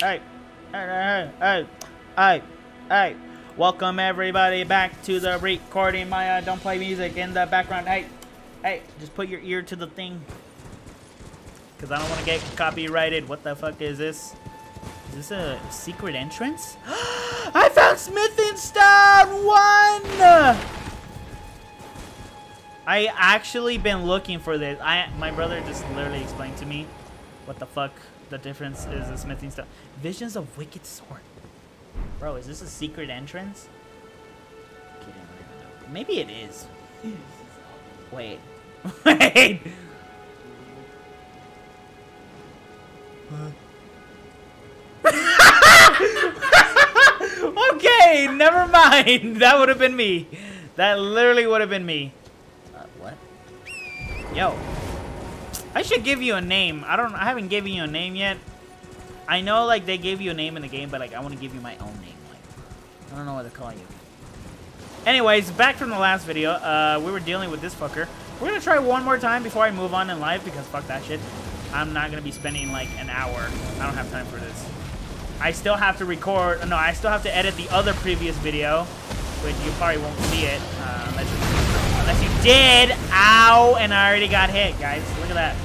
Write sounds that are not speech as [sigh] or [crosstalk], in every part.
hey, hey, hey, hey, hey. Welcome everybody back to the recording. My uh, don't play music in the background. Hey, hey, just put your ear to the thing. Cause I don't want to get copyrighted. What the fuck is this? Is this a secret entrance? [gasps] I found Smithing Stone one. I actually been looking for this. I my brother just literally explained to me what the fuck the difference is the smithing stuff. Visions of Wicked Sword. Bro, is this a secret entrance? Maybe it is. Wait. [laughs] Wait. [laughs] okay, never mind. [laughs] That would have been me. That literally would have been me. Uh, what? Yo. I should give you a name. I don't. I haven't given you a name yet. I know, like they gave you a name in the game, but like I want to give you my own name. Like I don't know what to call you. Anyways, back from the last video, uh, we were dealing with this fucker. We're gonna try one more time before I move on in live because fuck that shit. I'm not gonna be spending like an hour. I don't have time for this. I still have to record. No, I still have to edit the other previous video, which you probably won't see it uh, unless you did. Ow! And I already got hit, guys. Look at that.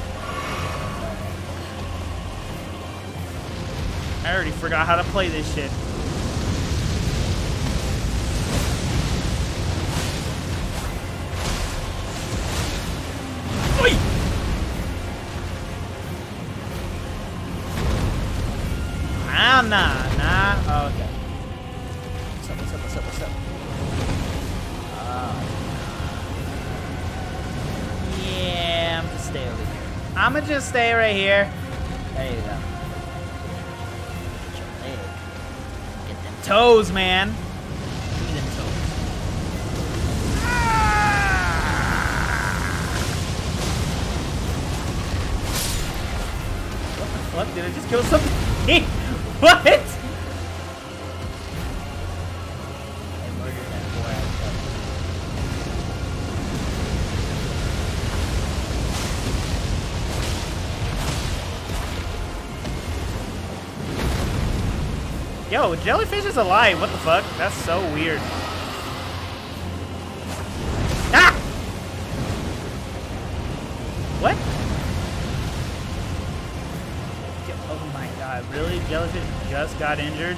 I already forgot how to play this shit. Ah, nah, nah. Oh, okay. Yeah, I'm just stay over here. I'ma just stay right here. There you go. Get your leg. Get them toes, man. Give me them toes. What the fuck? Did I just kill something? [laughs] what? Yo, jellyfish is alive. What the fuck? That's so weird. Ah! What? Oh my god, really? Jellyfish just got injured?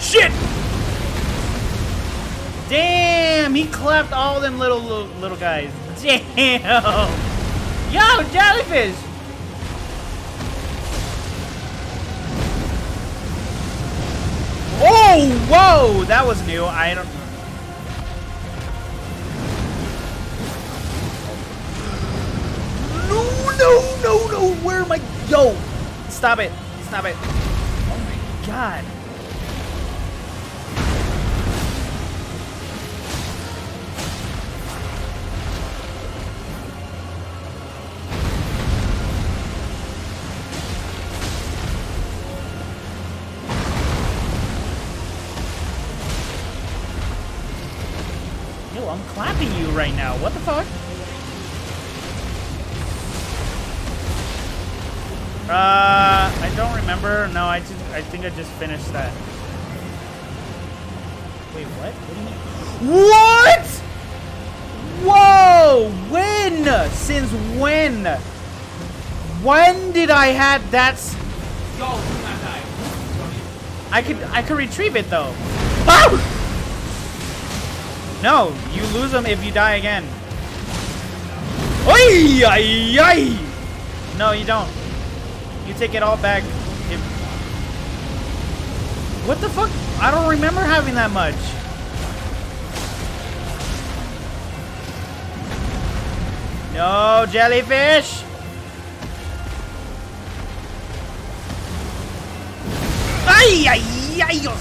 Shit! Damn, he clapped all them little little, little guys. [laughs] Damn! Yo, jellyfish! Oh, whoa! That was new. I don't. No, no, no, no! Where am I? Yo! Stop it! Stop it! Oh my god! Uh, I don't remember. No, I just, I think I just finished that. Wait, what? What do you mean? What? Whoa! When? Since when? When did I have that? Yo, do not die. I could, I could retrieve it though. Oh! No, you lose them if you die again. Oi! Ay, ay! No, you don't. You take it all back. If... What the fuck? I don't remember having that much. No, jellyfish! Ay, ay, ay, Dios.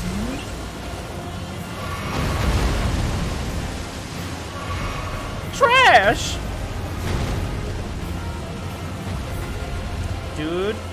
Trash! Dude.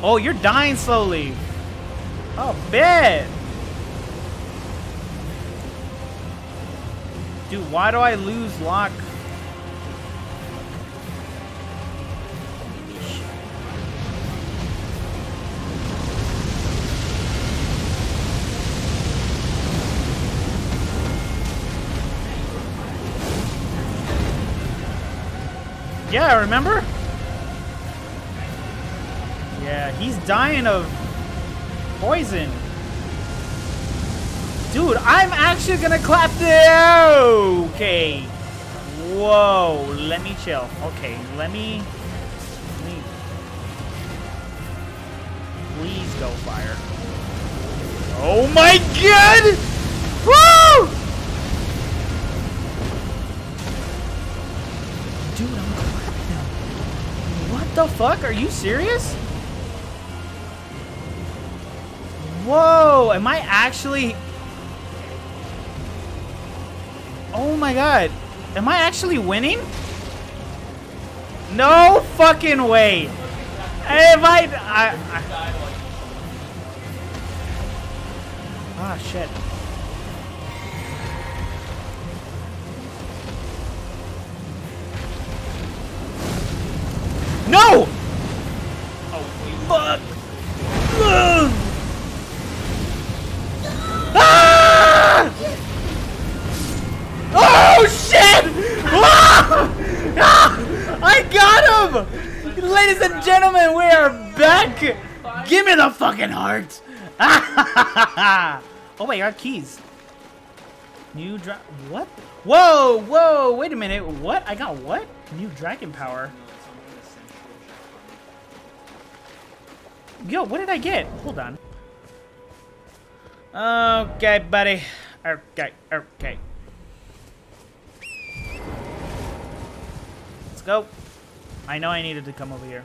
Oh, you're dying slowly. Oh, bet. Dude, why do I lose lock? Yeah, remember? Yeah, he's dying of poison. Dude, I'm actually gonna clap the... Okay. Whoa, let me chill. Okay, let me... Let me... Please go fire. Oh my god! Woo! Dude, I'm clapping now. What the fuck? Are you serious? Whoa, am I actually... Oh my god. Am I actually winning? No fucking way. If I... I, I ah, shit. No! Oh, fuck! Ugh. Ah! Oh shit! Ah! Ah! I got him! Ladies and gentlemen, we are back! Give me the fucking heart! [laughs] oh wait, got keys. New dra- what? Whoa, whoa, wait a minute. What? I got what? New dragon power. Yo, what did I get? Hold on. Okay, buddy. Okay, okay. Let's go. I know I needed to come over here.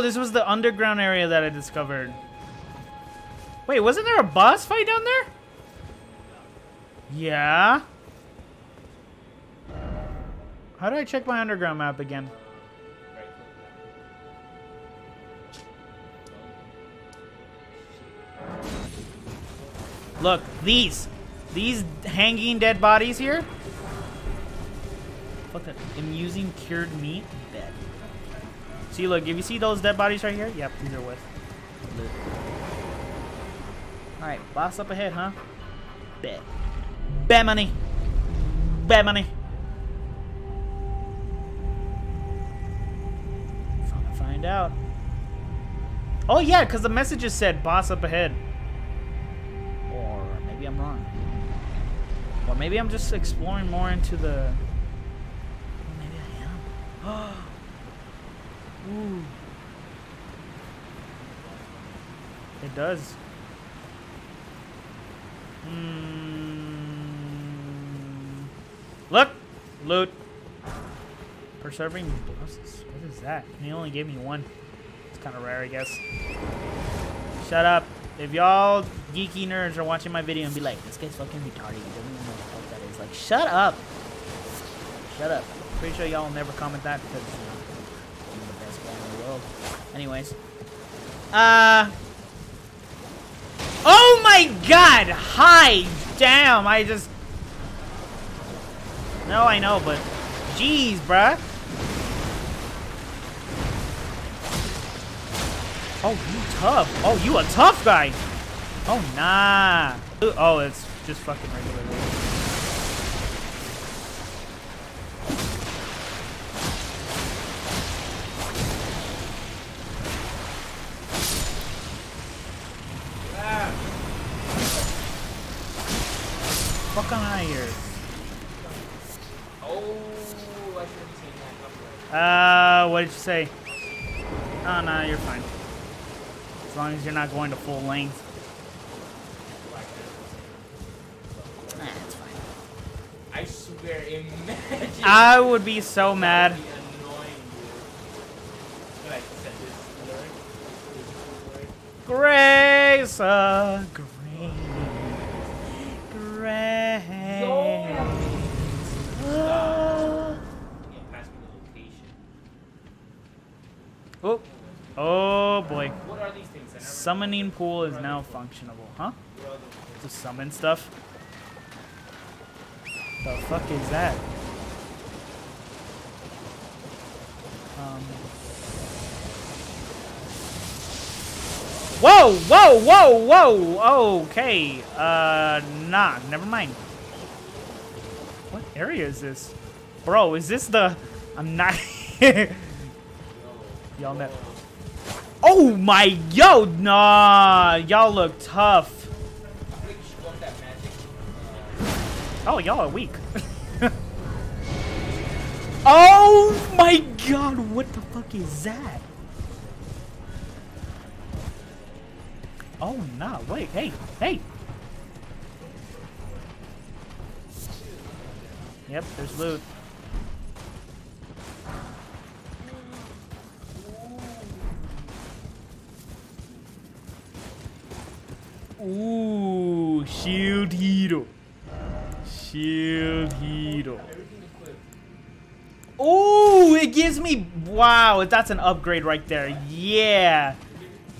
Oh, this was the underground area that I discovered. Wait, wasn't there a boss fight down there? Yeah. How do I check my underground map again? Look, these. These hanging dead bodies here. Fuck that. I'm using cured meat. See, look, if you see those dead bodies right here, yep, these are with. Alright, boss up ahead, huh? Bet. Bet money. Bet money. Finna find out. Oh, yeah, because the messages said boss up ahead. Or maybe I'm wrong. Or maybe I'm just exploring more into the... Or maybe I am. Ooh. It does. Hmm. Look! Loot. Preserving boluses. What is that? He only gave me one. It's kind of rare, I guess. Shut up. If y'all geeky nerds are watching my video and be like, this guy's fucking retarded. He doesn't even know what the fuck that is. Like, shut up. Shut up. Pretty sure y'all will never comment that because you know, I'm the best guy in the world. Anyways. Uh. Oh my god! Hi! Damn, I just. No, I know, but. Jeez, bruh. Oh, you tough. Oh, you a tough guy. Oh, nah. Oh, it's just fucking regular. Say? Oh, no, you're fine. As long as you're not going to full length. Nah, it's fine. I swear, imagine. I would be so mad. That would be annoying, dude. Like, set this alert. This alert. Grace, uh, Grace, Grace. Ah. Yeah, pass me the location. Oh, oh boy. What are these things? I never Summoning pool is now functionable, huh? what are those things? To summon stuff. The fuck is that? Um. Whoa, whoa, whoa, whoa! Okay, uh, nah, never mind. What area is this? Bro, is this the... I'm not... [laughs] Y'all know. Oh my, yo, nah, y'all look tough. Oh, y'all are weak. [laughs] oh my god, what the fuck is that? Oh, nah, wait, hey, hey. Yep, there's loot. Ooh, shield hero. Shield hero. Ooh, it gives me wow, that's an upgrade right there. Yeah.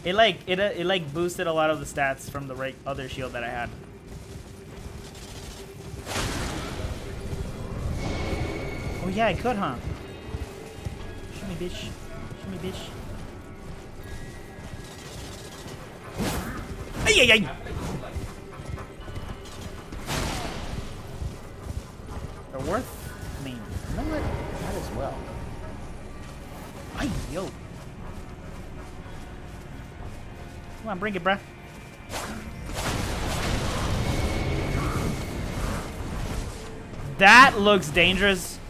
It like it uh, it like boosted a lot of the stats from the right other shield that I had. Oh yeah, I could, huh? Show me, bitch. Show me, bitch. Ay, ay, ay. They're worth. I mean, you know what? That as well. Ay, yo. Come on, bring it, bruh. That looks dangerous.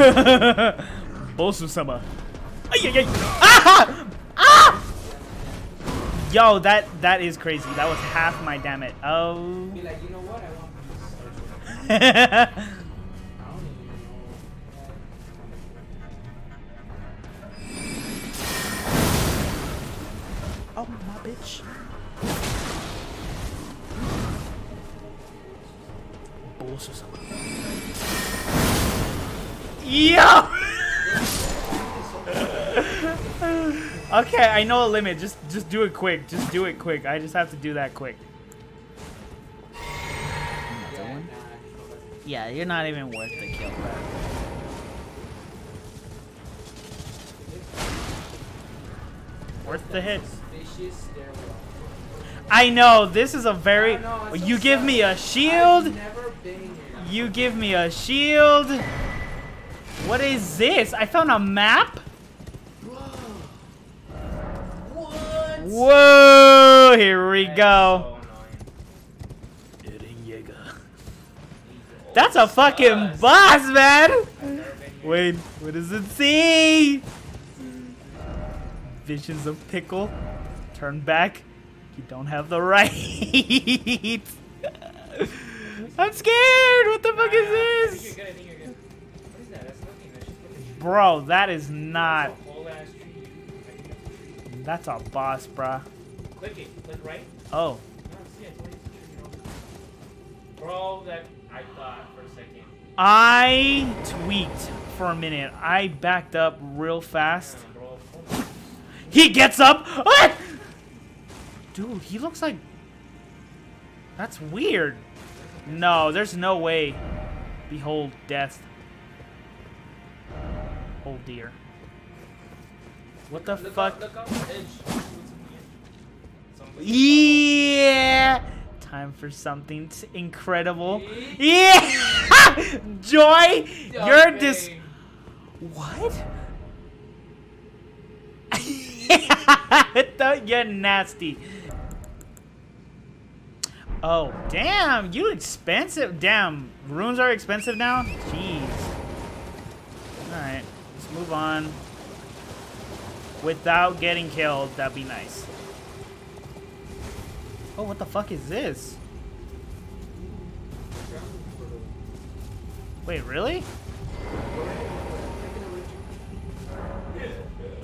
[laughs] Bossu-sama. Ay, ay, ay. Ah! Ah! Yo, that that is crazy. That was half my damn it. Oh. [laughs] I know a limit. Just just do it quick. Just do it quick. I just have to do that quick. Yeah, Yeah, you're not even worth the kill, bro. Worth the hit. Vicious stairwell. I know, this is a very... Know, it's so you give sad. me a shield, I've never been here. you give me a shield. What is this? I found a map? Whoa! Here we go. That's a fucking boss, man! Wait, what does it see? Visions of pickle. Turn back. You don't have the [laughs] right. I'm scared. What the fuck is this? Bro, that is not. That's a. That's a boss, bruh. Click it. Click right. Oh. I told you it's a tree, you know. Bro, that I thought for a second. I tweaked for a minute. I backed up real fast. Damn, He gets up. Ah! Dude, he looks like. That's weird. No, there's no way. Behold death. Oh dear. What the Look fuck? Up, look the edge. What's on the edge? Somebody- Yeah. Time for something incredible. Yeah. [laughs] Joy, you're dis. What? [laughs] You're nasty. Oh, damn. You expensive. Damn. Runes are expensive now? Jeez. Alright. Let's move on. Without getting killed. That'd be nice. Oh, what the fuck is this? Wait, really?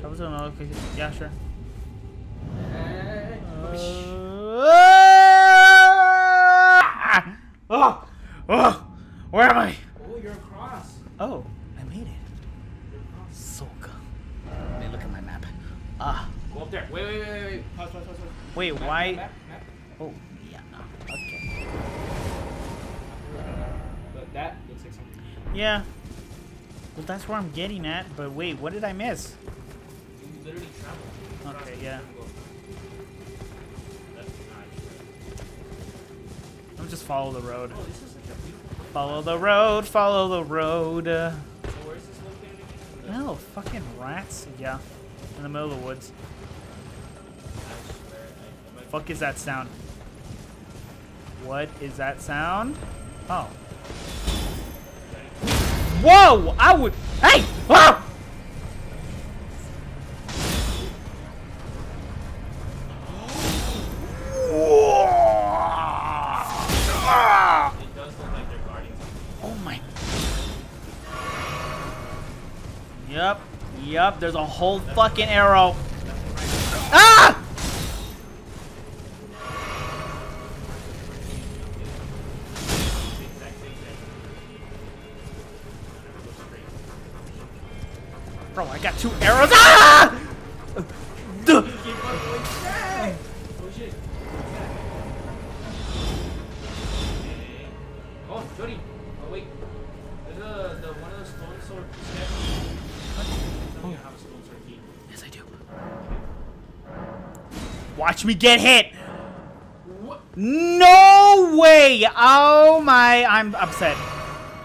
Travel to another location. Yeah, sure. Ah! Oh! Oh! Where am I? Oh, you're across. Oh, Ah. Go up there. Wait, wait, wait, wait, wait. Pause, pause, pause. Wait, Map, why? Map, map, Oh, yeah. Okay. But that looks like something. Yeah. Well, that's where I'm getting at. But wait, what did I miss? You literally travel. Okay, yeah. I'm just follow the road. Oh, this is such a beautiful. Follow the road, follow the road. So where is this located again? no, fucking rats. Yeah. In the middle of the woods. Fuck is that sound? What is that sound? Oh. Whoa! I would. Hey! Ah! Yep. There's a whole fucking arrow. Ah! Zigzag, zigzag. Go straight. Bro, I got two arrows. Me get hit. What? No way. Oh my. I'm upset. I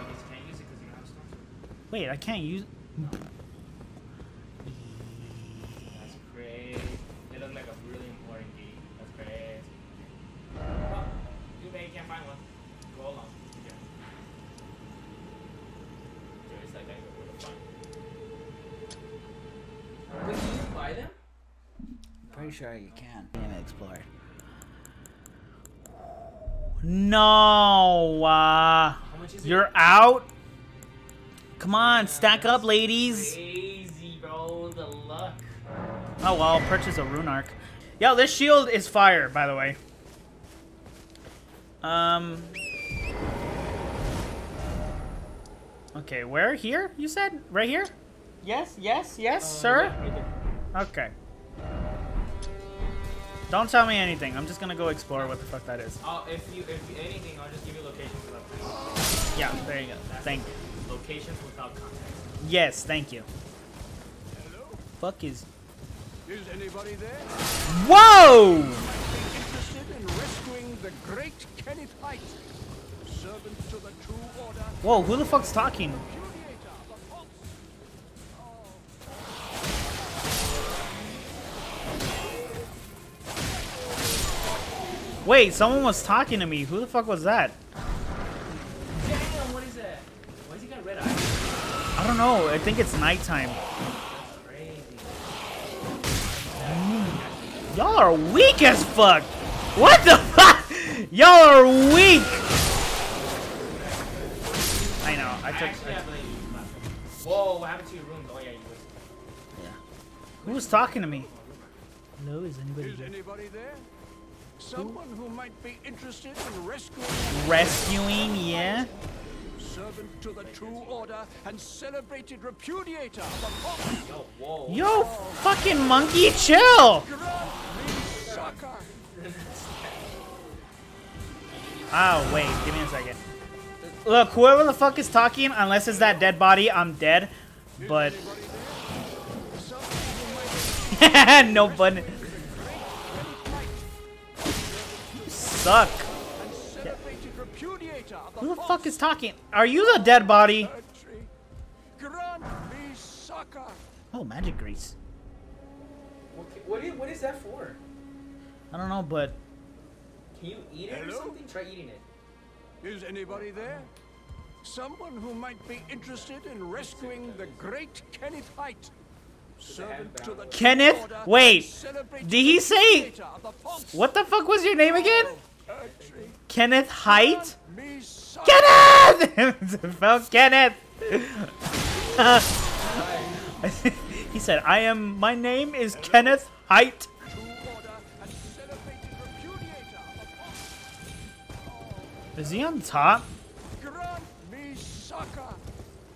guess you can't use it because you don't have a stone sword. Wait, I can't use. Pretty sure you can. Game Explorer. No. Uh, How much is you're it? out. Come on, stack up, ladies. Crazy, bro. The luck. Oh well, purchase a rune arc. Yo, this shield is fire, by the way. Um. Okay, where? Here? You said? Right here? Yes, yes, yes, Uh, sir. yeah, right. Okay. Don't tell me anything. I'm just gonna go explore what the fuck that is. I'll, if you, if anything, I'll just give you locations without context. Yeah, there you go. Thank you. Locations without context. Yes, thank you. Hello? Fuck is. Is anybody there? Whoa! Interested in rescuing the great Kenneth Haight? Servant to the true order, Whoa, who the fuck's talking? Wait, someone was talking to me. Who the fuck was that? Damn, what is that? Why has he got red eyes? I don't know. I think it's nighttime. Y'all are weak as fuck. What the [laughs] fuck? Y'all are weak. I know. I I took. actually have like you. Whoa, what happened to your room? Oh yeah, you was. Who was talking to me? Hello, is anybody Is there? anybody there? Someone who might be interested in rescuing Rescuing, yeah. servant to the true order and celebrated repudiator of the Yo. Yo, fucking monkey, chill. Grant me succor. Oh, wait, give me a second. Look, whoever the fuck is talking, unless it's that dead body, I'm dead. But Anybody there? Someone who might [laughs] no button. Suck. and celebrated repudiator of the Who the fuck is talking? Are you the dead body? country. Grant me succor. Oh, magic grease. What, what, is, what is that for? I don't know, but Can you eat it or something? Try eating it. Is anybody there? Someone who might be interested in rescuing the great Kenneth Haight. Servant to the Kenneth? Wait, did he say- repudiator of the false what the fuck was your name again? Kenneth Haight? Kenneth! [laughs] Kenneth. [laughs] he said, "I am. My name is Kenneth Haight." True order and celebrated repudiator of the false. Is he on top? Grant me succor.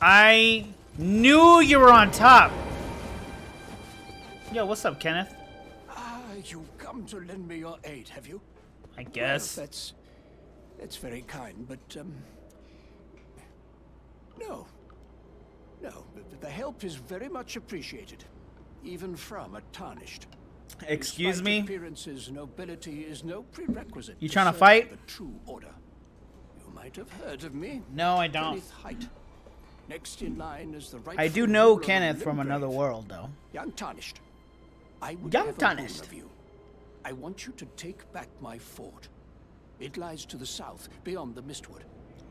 I knew you were on top. Yo, what's up, Kenneth? Ah, you've come to lend me your aid, have you? I Well, guess. that's that's very kind, but um, no, no. The, the help is very much appreciated, even from a tarnished. Excuse Despite me. Appearances, nobility is no prerequisite. You tryna to fight? The true order. You might have heard of me. No, I don't. Next in line is the right. I do know Kenneth from another world, though. Young Tarnished. I would Young Tarnished. of you. I want you to take back my fort. It lies to the south, beyond the Mistwood.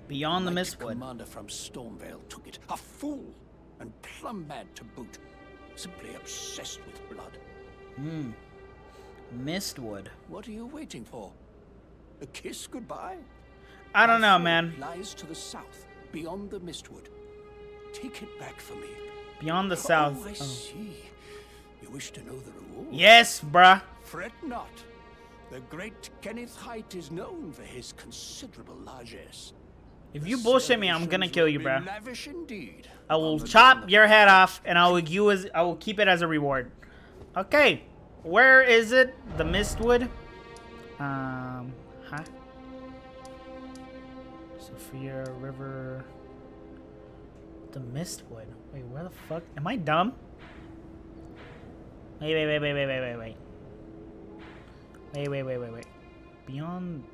Beyond the Mighty Mistwood. commander from Stormveil took it. A fool, and plumb mad to boot. Simply obsessed with blood. Hmm. Mistwood. What are you waiting for? A kiss goodbye? I don't know, man. Lies to the south, beyond the Mistwood. Take it back for me. Beyond the south. Oh, I Oh. see. You wish to know the reward? Yes, bruh. Fret not. The great Kenneth Haight is known for his considerable largesse. If you bullshit me, I'm gonna kill you, bro. I will chop your head off, and I will you as I will keep it as a reward. Okay, where is it? The Mistwood. Um, huh? Siofra River. The Mistwood. Wait, where the fuck? Am I dumb? Wait, wait, wait, wait, wait, wait, wait, wait. Wait, wait, wait, wait, wait. Beyond.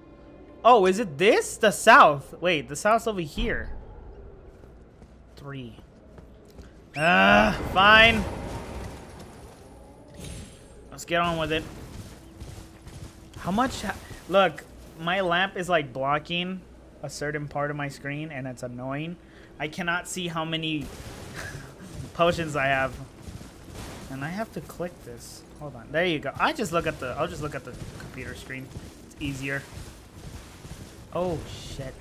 Oh, is it this? The south. Wait, the south's over here. Three. Ah, fine. Let's get on with it. How much? Look, my lamp is like blocking a certain part of my screen, and it's annoying. I cannot see how many [laughs] potions I have, and I have to click this. Hold on. There you go. I just look at the. I'll just look at the computer screen. It's easier. Oh shit.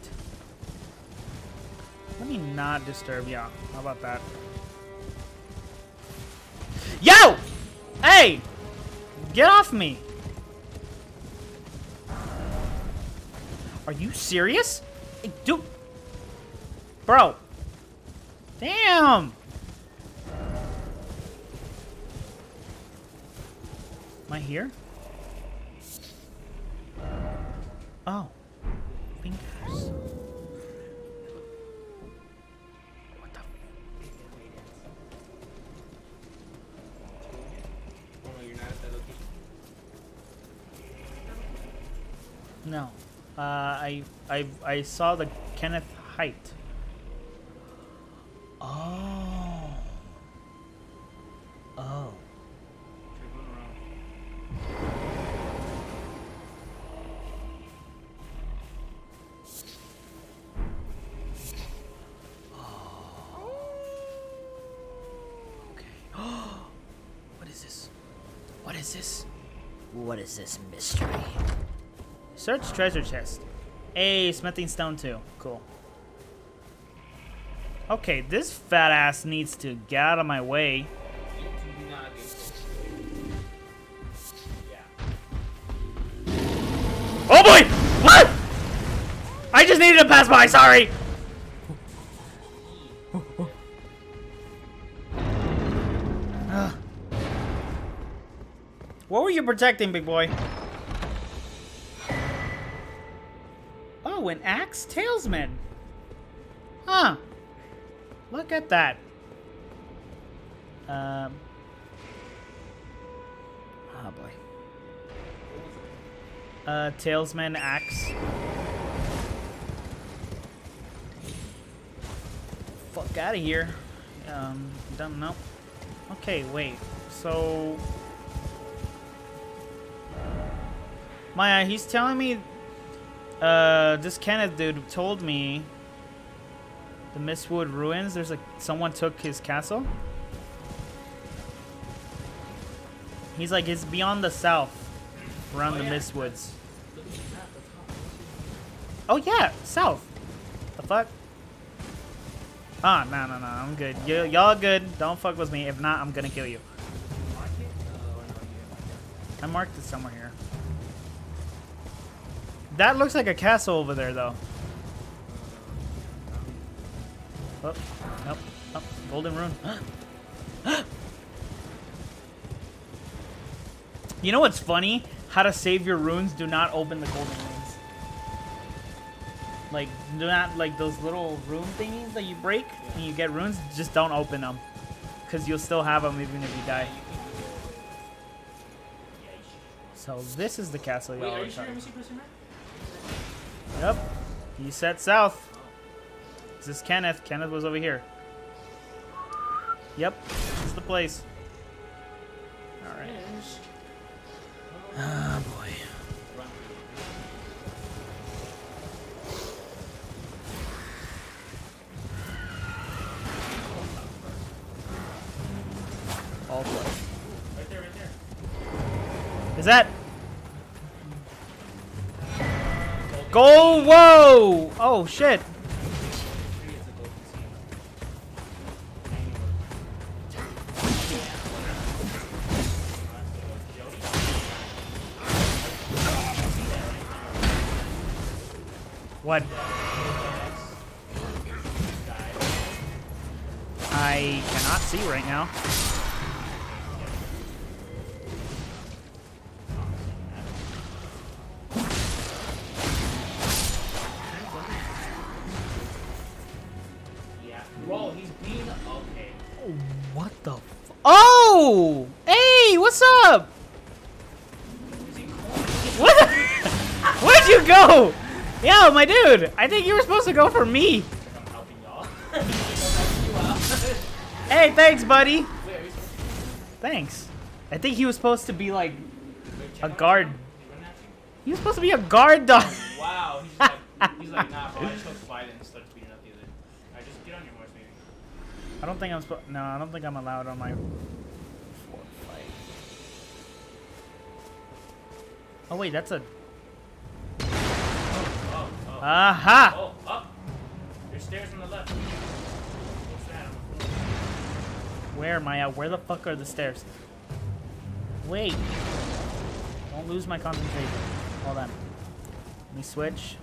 Let me not disturb y'all. How about that? Yo! Hey! Get off me! Are you serious? Dude! Bro! Damn! Am I here? Oh. Fingers. What the. No. Uh, I I I saw the Kenneth Haight. Oh. Oh. What is this mystery? Search treasure chest. A smithing stone too. Cool. Okay, this fat ass needs to get out of my way. Oh boy! What? I just needed to pass by, sorry! What were you protecting, big boy? Oh, an axe talisman. Huh. Look at that. Um. Oh boy. Uh, talisman axe. Fuck out of here. Um, don't know. Okay, wait. So. Maya, he's telling me. Uh, this Kenneth dude told me. The Mistwood ruins. There's a someone took his castle. He's like it's beyond the south, around Oh, the yeah. Mistwoods. Look at the map, the top. Oh yeah, south. The fuck? Ah, no, no, no. I'm good. Y'all good. Don't fuck with me. If not, I'm gonna kill you. Mark it? No, you didn't mark it. I marked it somewhere here. That looks like a castle over there, though. Oh, nope. Oh, golden rune. [gasps] you know what's funny? How to save your runes? Do not open the golden runes. Like, do not, like, those little rune thingies that you break and you get runes, just don't open them. Because you'll still have them even if you die. Yeah, you should. So this is the castle y'all are are you sure? talking Let me see person Yep. You set south. This is Kenneth. Kenneth was over here. Yep. This is the place. Alright. Ah, boy. Run. All boy. Right there, right there. Is that... Go! Whoa! Oh, shit. Where'd you go? Yo, my dude. I think you were supposed to go for me. I'm helping y'all. I'm helping you out. Hey, thanks, buddy. Wait, are you supposed to- Thanks. I think he was supposed to be like a guard. He was supposed to be a guard dog. Wow, he's like, he's like, nah, bro. I just and beating up the other. Alright, just get on your horse, maybe. I don't think I'm supposed. No, I don't think I'm allowed on my. Oh wait, that's a. Aha! oh, up. There's stairs on the left. What's that? On the floor. Where am I at? Where the fuck are the stairs? Wait. Don't lose my concentration. Hold on. Let me switch.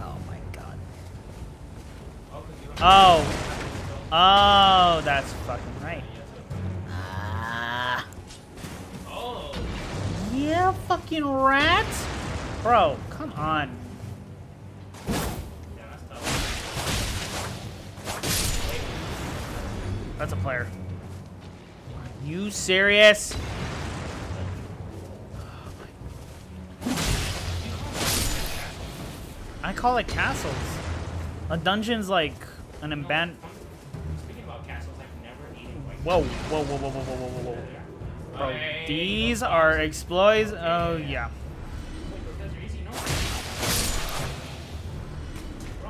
Oh my god. Oh, 'cause you don't Oh. Oh. Oh, that's fucking right. Yeah, fucking rat. Bro, come on. That's a player. Are you serious? I call it castles. A dungeon's like an emban. Speaking about castles, I've never eaten white Whoa, whoa, whoa, whoa, whoa, whoa, whoa, whoa. Bro, these are exploits. Oh yeah,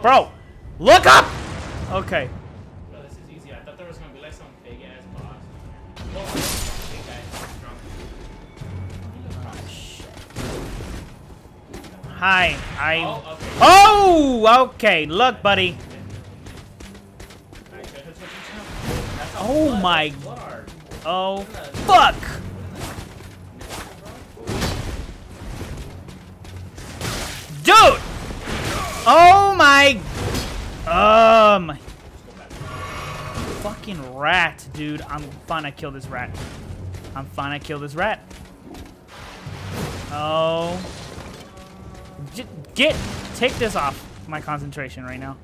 bro, look up. Okay. Hi, I. Oh, okay. Oh. Look, buddy. Oh my-. Oh, fuck. Dude. Oh my. Um. Fucking rat, dude. I'm fine. I kill this rat. I'm fine. I kill this rat. Oh. J get. Take this off my concentration right now.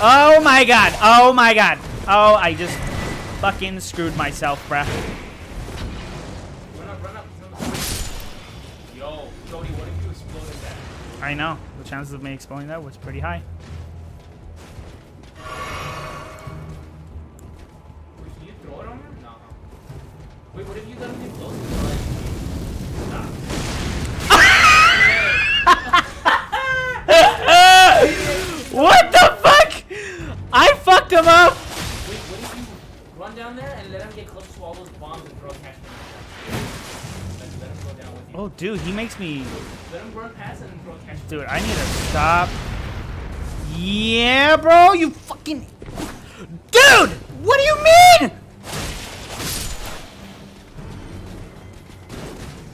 Oh my god. Oh my god. Oh, I just fucking screwed myself, bruh. Run up, run up. Yo, Jody, what if you exploded that? I know. The chances of me exploding that was pretty high. Wait, can you throw it on her? No. Wait, what if you let him dude, he makes me. Let him run past it and throw a cash Dude, I need to stop. Yeah, bro, you fucking. Dude, what do you mean?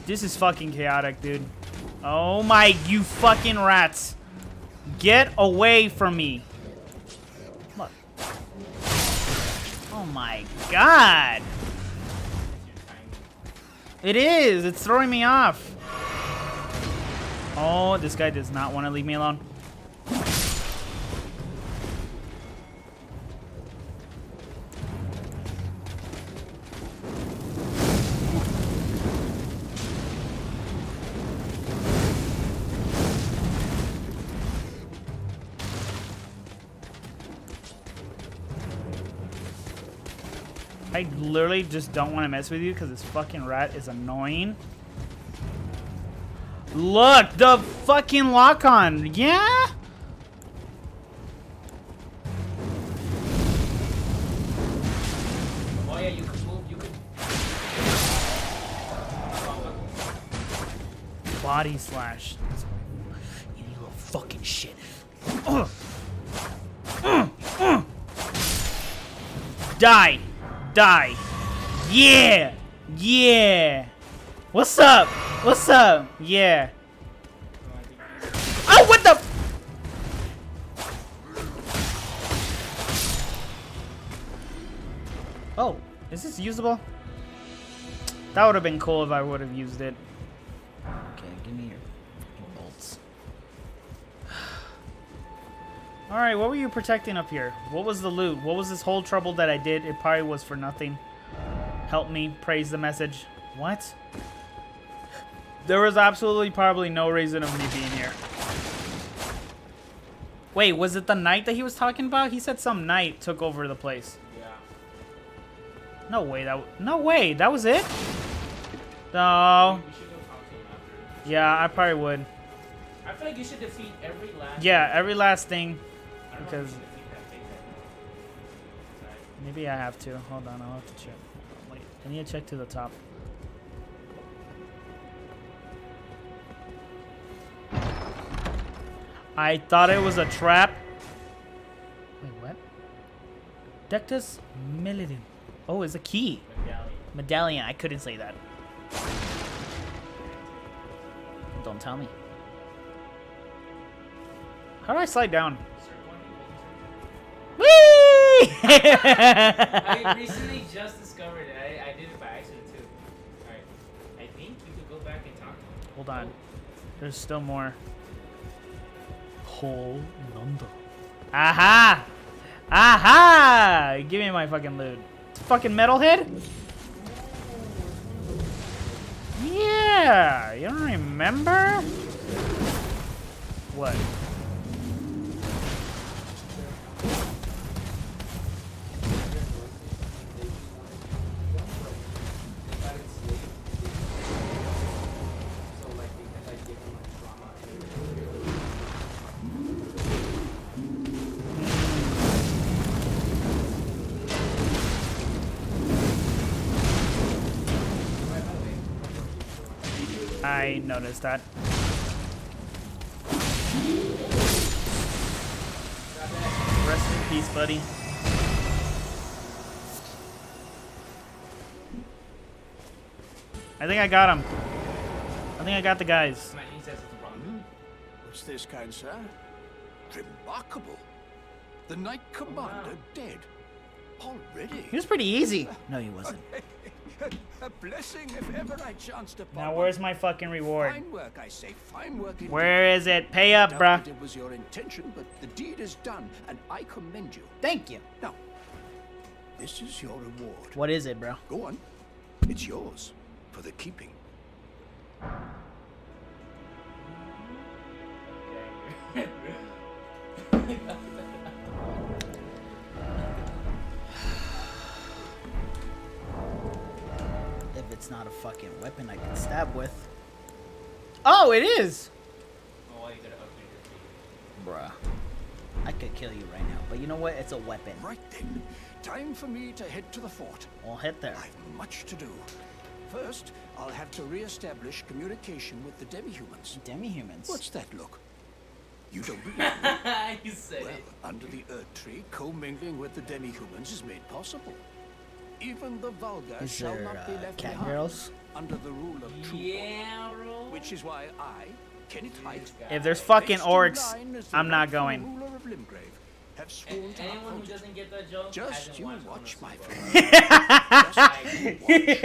This is fucking chaotic, dude. Oh my, you fucking rats. Get away from me. Look. Oh my god. It is. It's throwing me off. Oh, this guy does not want to leave me alone. Literally just don't want to mess with you because this fucking rat is annoying. Look, the fucking lock on. Yeah? Oh yeah, you could move, you could. Body slash. You little fucking shit. [clears throat] Die. Die. Yeah. Yeah. What's up? What's up? Yeah. Oh, what the? Oh, is this usable? That would have been cool if I would have used it. Okay, give me your fucking bolts. Alright, what were you protecting up here? What was the loot? What was this whole trouble that I did? It probably was for nothing. Help me, praise the message. What? There was absolutely probably no reason of me being here. Wait, was it the night that he was talking about? He said some knight took over the place. Yeah. No way, that w- no way, that was it? No. We should go talk to him after. Yeah, I probably would. I feel like you should defeat every last. Yeah, every last thing. Because- you should defeat that big guy. Sorry. Maybe I have to. Hold on, I'll have to check. Oh, wait, I need to check to the top. I thought it was a trap. Wait, what? Dectus Milidin. Oh, it's a key. Medallion. Medallion. I couldn't say that. Don't tell me. How do I slide down? Whee! I [laughs] recently just discovered it. I, I did it by accident too. Alright. I think you could go back and talk to him. Hold on. There's still more. Whole London. Aha! Aha! Give me my fucking loot. Fucking metalhead? Yeah! You don't remember? What? I noticed that. Rest in peace, buddy. I think I got him. I think I got the guys. Man, he says it's wrong. What's this, kind sir? Remarkable. The Knight Commander dead. Already? He was pretty easy. [laughs] No, he wasn't. A blessing if ever I chanced upon Now, where's my fucking reward? Fine work, I say. Fine work indeed. Where is it? Pay up, Doubt bruh. It was your intention, but the deed is done, and I commend you. Thank you. Now, this is your reward. What is it, bro? Go on. It's yours for the keeping. [laughs] [laughs] If it's not a fucking weapon I can stab with. Oh, it is! Oh, well, you gotta upgrade your feet. Bruh. I could kill you right now, but you know what? It's a weapon. Right then, time for me to head to the fort. We'll hit there. I've much to do. First, I'll have to re-establish communication with the demi-humans. Demi-humans. What's that look? You don't [laughs] believe me? you said Well, it. under the Erd Tree, commingling with the demi-humans is made possible. Even the vulgar Is shall there not be uh, left cat behind girls? under the rule of true. Yeah, bro. Which is why I, Kenneth Haight, If there's fucking orcs, line as the I'm not going. ruler of Limgrave, have sworn to anyone who doesn't get that joke, [laughs] Just you watched watch, my friend.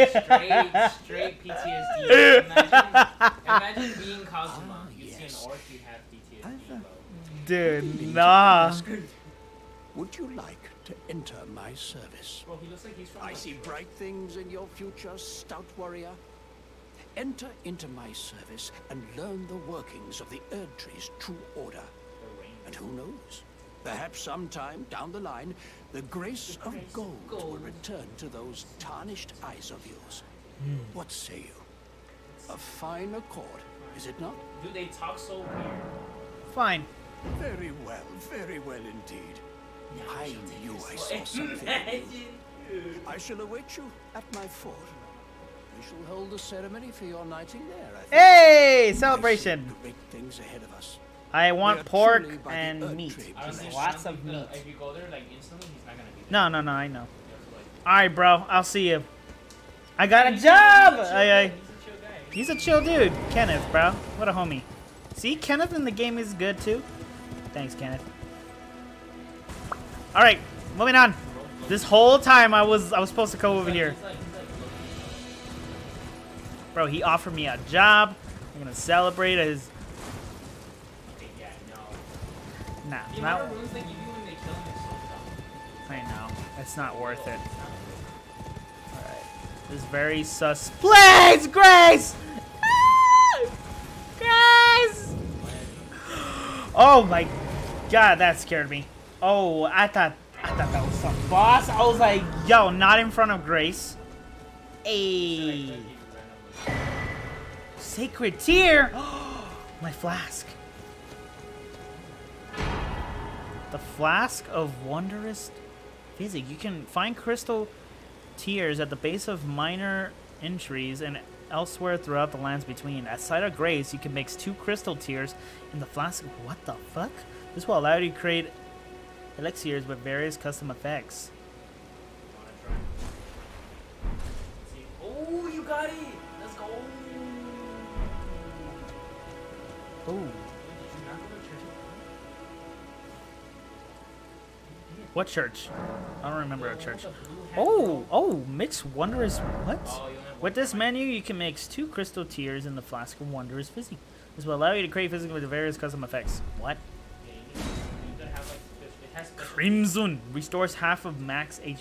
Straight, straight PTSD. Imagine, imagine being Kazuma. you see an orc, you have PTSD, I've, uh, bro. Dude, nah. Would you like to enter my service? Bro, he looks like he's from. I like, see bright things in your future, stout warrior. Enter into my service and learn the workings of the Erd Tree's true order. And who knows? Perhaps sometime down the line, the grace of grace of gold, will gold. return to those tarnished eyes of yours. Hmm. What say you? A fine accord, is it not? Do they talk so weird. Fine. Very well, very well indeed. I knew I saw something. I shall await you at my fort. We shall hold a ceremony for your knighting there, I think. Hey, celebration. Great things ahead of us. I want pork truly by the and meat. I don't think, Lots of meat. If you go there like instantly, he's not gonna be there. No, no, no, I know. You have to, like- All right, bro. I'll see you. I got a job. he's a chill Aye, aye. He's a chill guy. He's a chill dude. Kenneth, bro. What a homie. See, Kenneth in the game is good too. Thanks, Kenneth. All right, moving on. This whole time I was I was supposed to go over here. He's like, he's like, look, Bro, he offered me a job. I'm gonna celebrate his. Nah, not. amount of runes they give you when they kill him is so dumb. I know. It's not worth it. Alright. This is very sus. Please, Grace! Ah! Grace! [gasps] Oh my god, that scared me. Oh, I thought I thought that was some boss. I was like, yo, not in front of Grace. Hey. Sacred tear! [gasps] My flask. The flask of wondrous physic. You can find crystal tears at the base of minor Erdtrees and elsewhere throughout the lands between. At Site of Grace, you can mix two crystal tears in the flask. What the fuck? This will allow you to create elixirs with various custom effects. Oh, you got it! Let's go! Oh. Did you not go to church? What church? I don't remember a church. Oh, the blue hat Oh, oh, mix wondrous what? Oh, you only have With this menu, you can mix two crystal tears in the flask of wondrous physic. This will allow you to create physic with various custom effects. What? Crimson restores half of max HP.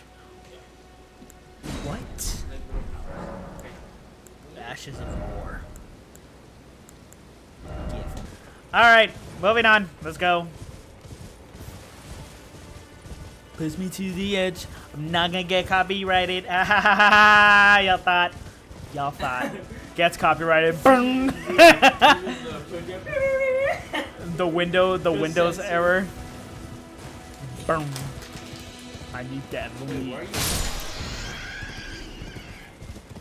What? like, little powers. Okay. Ashes of War. Gift. All right, moving on. Let's go. Push me to the edge. I'm not gonna get copyrighted. Ah. [laughs] Y'all thought. Y'all thought. [laughs] Gets copyrighted. [laughs] The window, the Windows error. Boom. I need that Wait, money. where are you?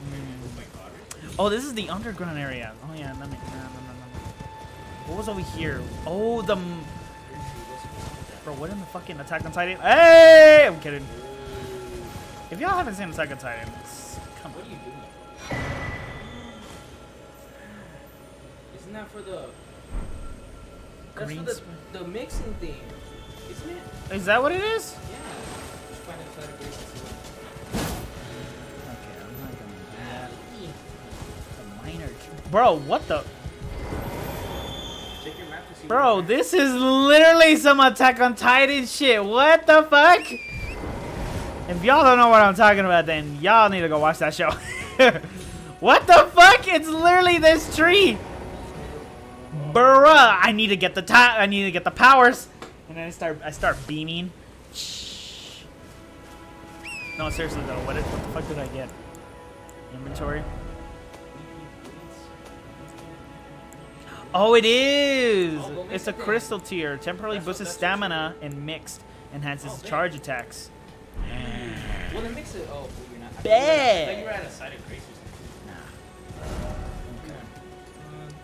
Mm. Oh this is the underground area. Oh yeah, let me. No, no, no. What was over here? Oh, the. Bro, what in the fucking Attack on Titan? Hey, I'm kidding. If y'all haven't seen Attack on Titan, come What on. are you doing? Isn't that for the? That's Green for the, the mixing thing, isn't it? Is that what it is? Yeah. Ah, Bro, what the? Bro, this is literally some Attack on Titan shit. What the fuck? If y'all don't know what I'm talking about, then y'all need to go watch that show. [laughs] what the fuck? It's literally this tree. Bruh, I need to get the top. I need to get the powers. And then I start. I start beaming. No, seriously though, what, it, what the fuck did I get? Inventory. Oh, it is. Oh, it's a crystal tier. Temporarily That's boosts that's stamina and mixed. Enhances Oh, charge attacks. Well, then mix it. Oh, you're not. I thought you were at- I thought you were at a side of Grace something.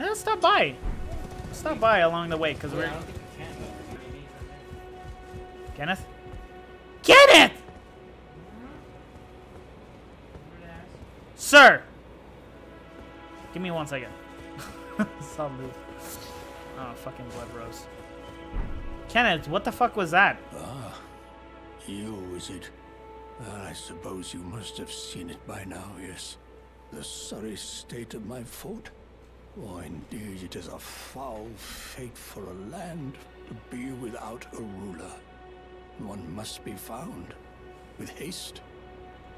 Nah. Eh, stop by. Stop by along the way, because Yeah, we're Kenneth. Kenneth, sir. Give me one second. [laughs] Salute. Oh, fucking blood rose. Kenneth, what the fuck was that? Ah, you is it? Well, I suppose you must have seen it by now, yes. The sorry state of my fort? Oh, indeed, it is a foul fate for a land to be without a ruler. One must be found with haste,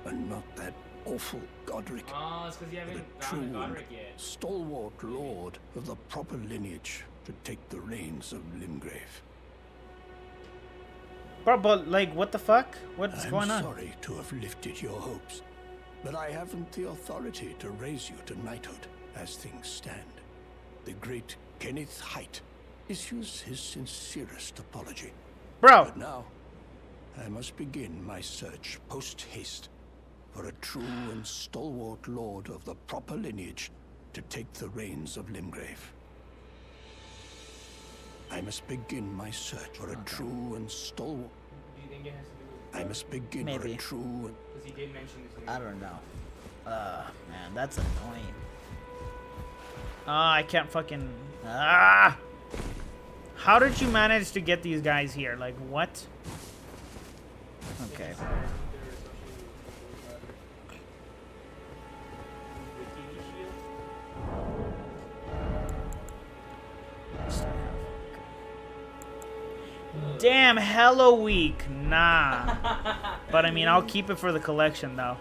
and not that awful Godrick. Oh, it's because you the haven't true found and Godrick yet. stalwart lord of the proper lineage to take the reins of Limgrave. Bro, but like, what the fuck? What's I'm going on? sorry to have lifted your hopes, but I haven't the authority to raise you to knighthood as things stand. The great Kenneth Haight issues his sincerest apology. Bro, But now, I must begin my search post haste for a true and stalwart lord of the proper lineage to take the reins of Limgrave. I must begin my search for a true and stalwart. Do you think it has to do with? I must begin for Maybe. a true and Because he did mention this. I don't know. Uh, man, that's annoying. Ah, I can't fucking. Ah! How did you manage to get these guys here? Like, what? Okay. Damn, hella Week. Nah. [laughs] But I mean, I'll keep it for the collection, though.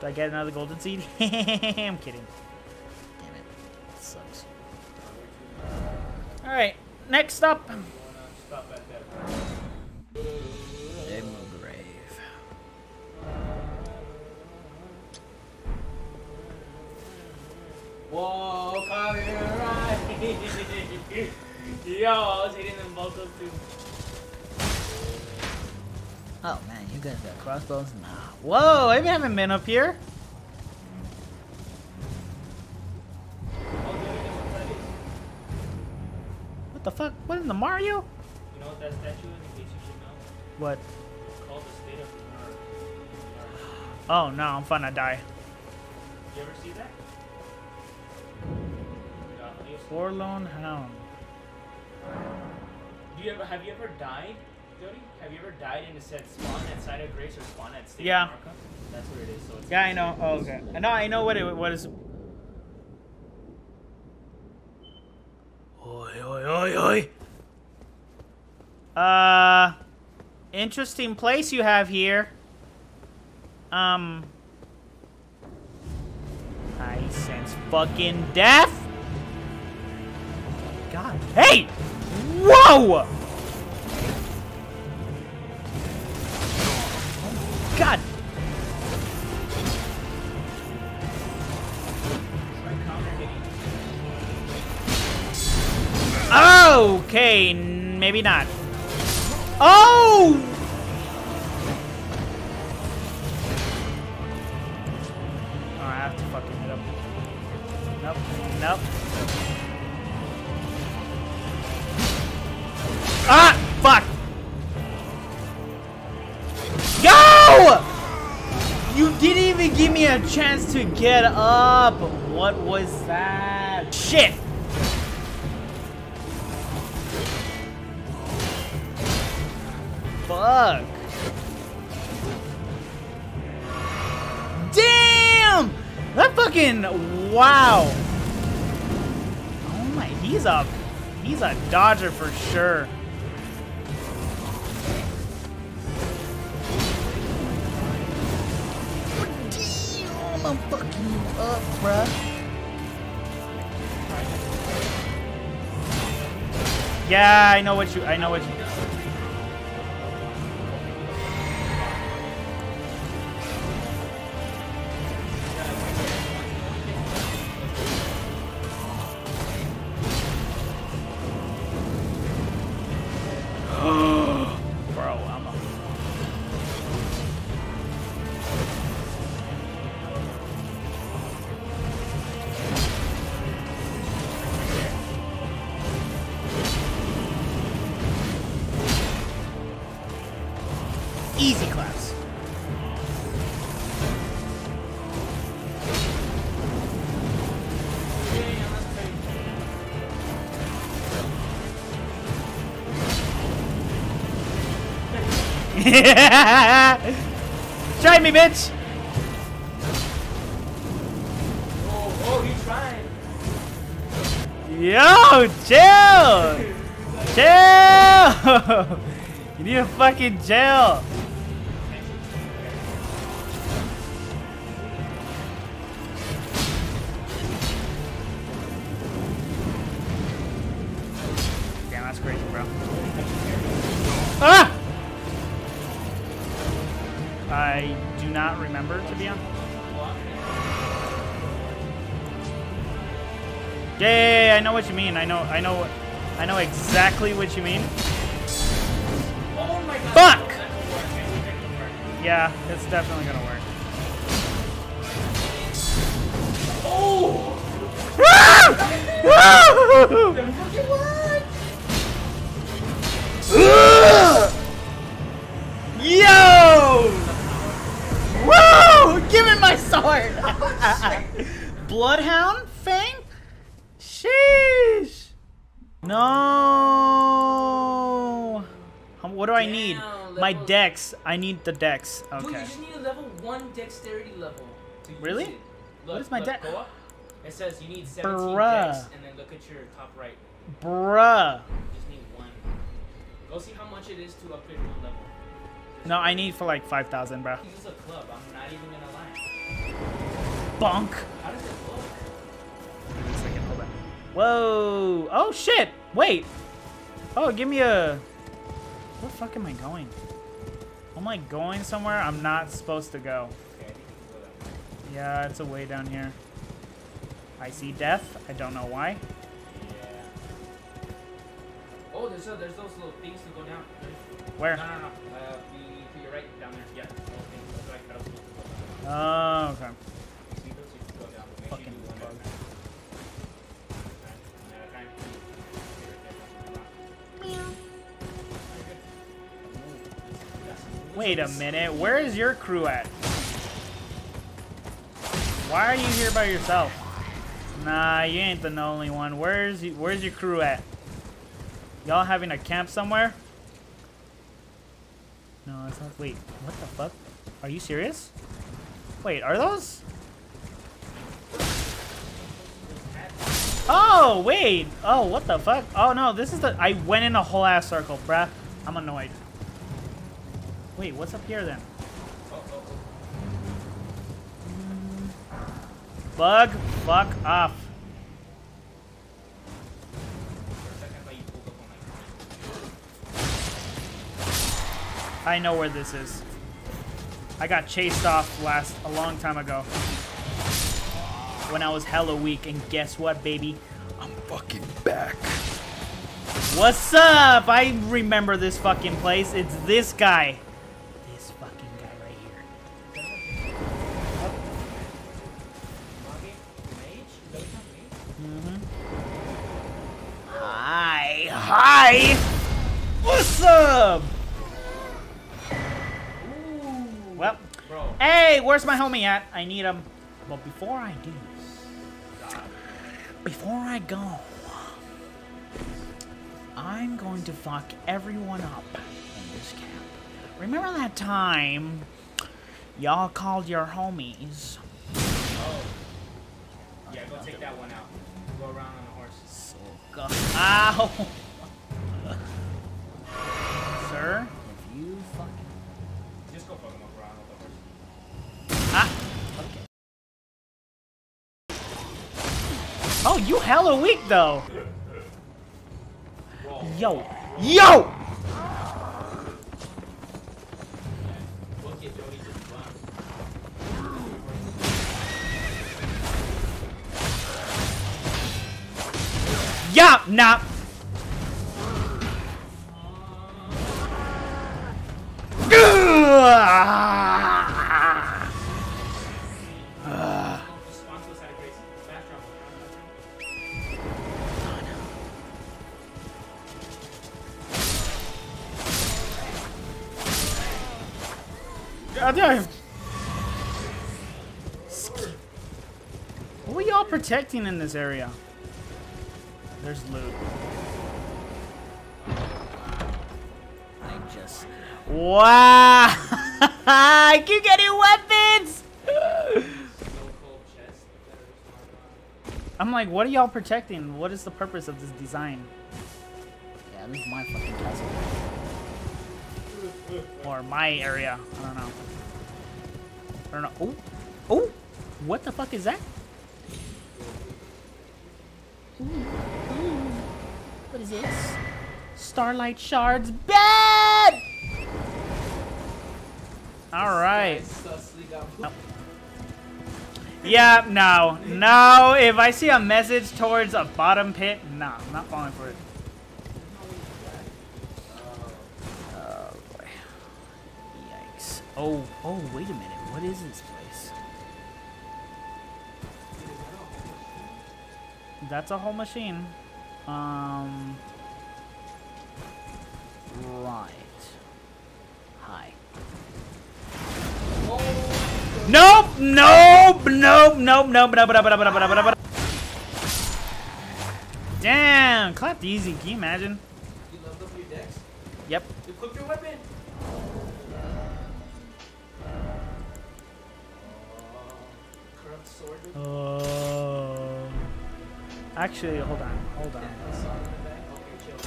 Do I get another golden seed? [laughs] I'm kidding. Damn it. Sucks. Alright, next up. Yo, I was hitting them vocals too. Oh man, you guys got crossbows? Nah. Whoa, I haven't been up here. What that is? What the fuck? What in the Mario? You know what that statue is? In case you should know. What? It's called the State of the Oh no, I'm finna die. You ever see that? Forlorn Hound. Do you ever have you ever died, Jody? Have you ever died in a set spawn at Side of Grace or spawn at State Yeah. of Marca? That's what it is. So it's Yeah, I know. Oh, okay. I know. I know what it what is. Oi, oi, oi, oi. Uh, interesting place you have here. Um, I sense fucking death. God. Hey! Whoa! God Okay, maybe not. Oh! I have to fucking. Nope. Nope. Ah! Fuck! Go! You didn't even give me a chance to get up. What was that? Shit! Fuck. Damn! That fucking wow. Oh my, he's a he's a dodger for sure. Damn, I'm fucking you up, bruh. Yeah, I know what you I know what you [laughs] Try me, bitch! Oh, oh, he's trying. Yo, chill! Chill! [laughs] you need a fucking chill. Damn, that's crazy, bro. Ah! I do not remember, to be honest. Yeah, I know what you mean. I know, I know, I know exactly what you mean. Oh my god. Fuck! Yeah, it's definitely gonna work. Oh! [laughs] Worked! Yo! Woo! Give me my sword! [laughs] Oh, Bloodhound? Fang? Sheesh! No! What do I need? My dex. I need the dex. Dude, you just need a level 1 dexterity level. Really? Look, is my dex? It says you need 17 Bruh. dex, and then look at your top right. Bruh. You just need one. Go see how much it is to upgrade one level. No, I need for like 5,000, bro. This is a club. I'm not even gonna lie. Bonk. How does it look? Wait a second, hold on. Whoa! Oh shit! Wait! Oh, give me a. Where the fuck am I going? I'm I going somewhere I'm not supposed to go? Okay, I think go. Yeah, it's a way down here. I see death. I don't know why. Yeah. Oh, there's a, there's those little things to go down. There's, Where? No, no, no. Uh, the, to your right down there. Yeah. Oh, okay. Fucking bug. Wait a minute. Where is your crew at? Why are you here by yourself? Nah, you ain't the only one. Where's where's your crew at? Y'all having a camp somewhere? No, it's not. Wait, what the fuck? Are you serious? Wait, are those? Oh, wait. Oh, what the fuck? Oh, no, this is the... I went in a whole ass circle, bruh. I'm annoyed. Wait, what's up here then? Bug, fuck off. I know where this is. I got chased off last a long time ago. When I was hella weak, and guess what, baby? I'm fucking back. What's up? I remember this fucking place. It's this guy. This fucking guy right here. Mm -hmm. Hi. Hi. What's up? That what it's where's my homie at? I need him. But before I do, before I go, I'm going to fuck everyone up in this camp. Remember that time y'all called your homies? Oh. Yeah, go take that one out. Go around on the horse. So go- Ow! hella weak, though. Yo. Yo! Yeah, nah. Protecting in this area? There's loot. I just. Wow! [laughs] I keep getting weapons! No cold chest. I'm like, what are y'all protecting? What is the purpose of this design? Yeah, this is my fucking castle. Or my area. I don't know. I don't know. Oh! Oh! What the fuck is that? Ooh, ooh. Starlight shards bad! Alright. Yeah, no. No, if I see a message towards a bottom pit, nah, I'm not falling for it. Oh, boy. Yikes. Oh, oh, wait a minute. What is this place? That's a whole machine. Um. Right. Hi. Nope, nope, nope, nope, nope, nope, nope, nope, nope, nope, nope, nope. Damn, clapped easy. Can you imagine? You leveled up your decks? Yep. You equipped your weapon? Corrupt sword. Oh. Actually, hold on, hold on. Yeah, I saw it in the back. Okay, chill.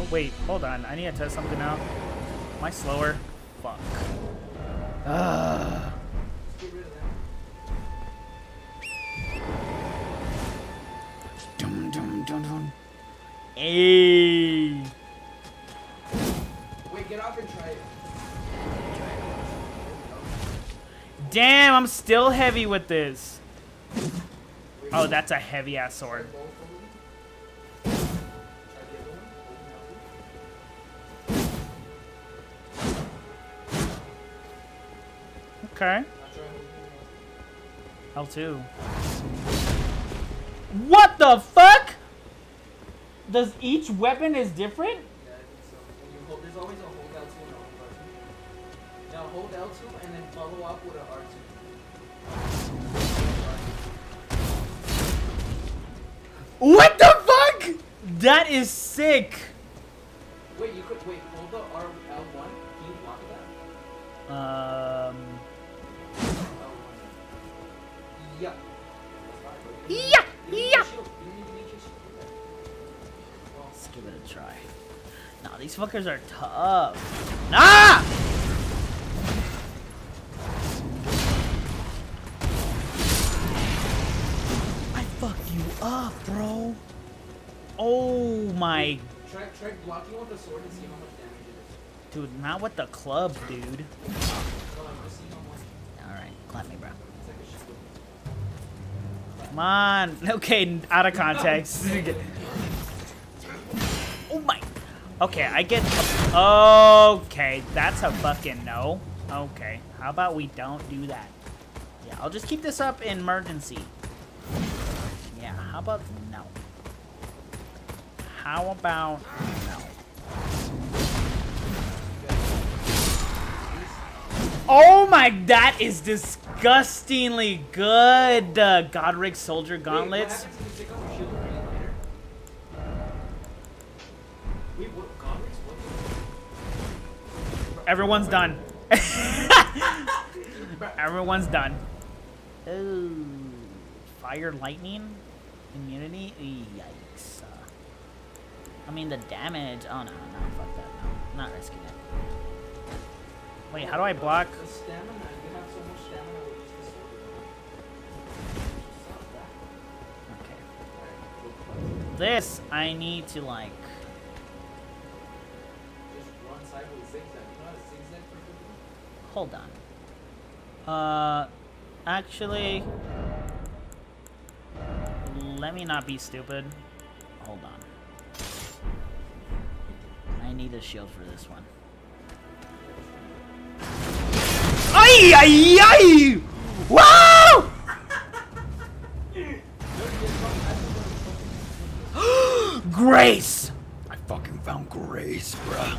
Uh, wait, hold on. I need to test something out. Am I slower? Fuck. Ugh. Just get rid of that. Dum, dum, dum, dum. Hey. Damn, I'm still heavy with this. Oh, that's a heavy ass sword. Okay. Not try holding L2. What the fuck? Does each weapon is different? Yeah, so. Hold L2 and then follow up with a R2. What the fuck? That is sick. Wait, you could wait. Hold the R L1. Can you block that? Um. L1. Yeah. Yeah, You don't need yeah. a shield. You don't need to make your shield. Do that. Well, Let's give it a try. Nah, these fuckers are tough. Ah! Up, bro. Oh my Try, try blocking with the sword and see how much damage it is. dude, not with the club, dude. Hold on, just see. Alright, clap me, bro. It's like a shield. Come on. [laughs] Okay, out of context. [laughs] [laughs] oh my. Okay, I get. Okay, that's a fucking no. Okay, how about we don't do that? Yeah, I'll just keep this up in emergency. How about no? How about no? Oh my, that is disgustingly good. Uh, Godrick Soldier Gauntlets. Wait? Everyone's done. [laughs] Everyone's done. Fire, lightning, immunity. Yikes. Uh, I mean the damage. Oh no, no, fuck that. No, not risking it. Wait, how do I block? The stamina. You have so much stamina with just the sword. Okay. This I need to like. Just run sideways zigzag. You know how to zigzag for Hold on. Uh, actually, let me not be stupid. Hold on. I need a shield for this one. Ay ay ay! Wow! [gasps] Grace! I fucking found Grace, bruh.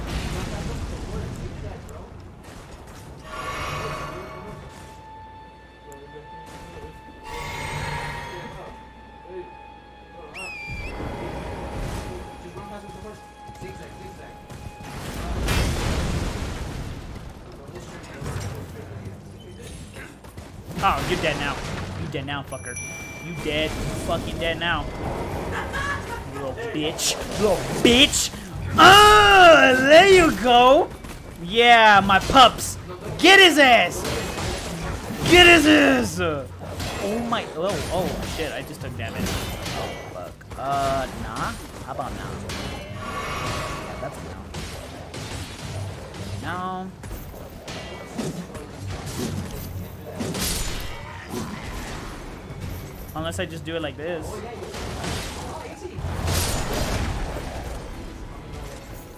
Oh, you're dead now. You dead now, fucker. You dead. Fucking dead now. You little bitch. You little bitch. Ah, there you go. Yeah, my pups. Get his ass. Get his ass. Oh my. Oh, oh shit. I just took damage. Oh fuck. Uh, nah. How about now? Yeah, that's a no. No. Unless I just do it like this.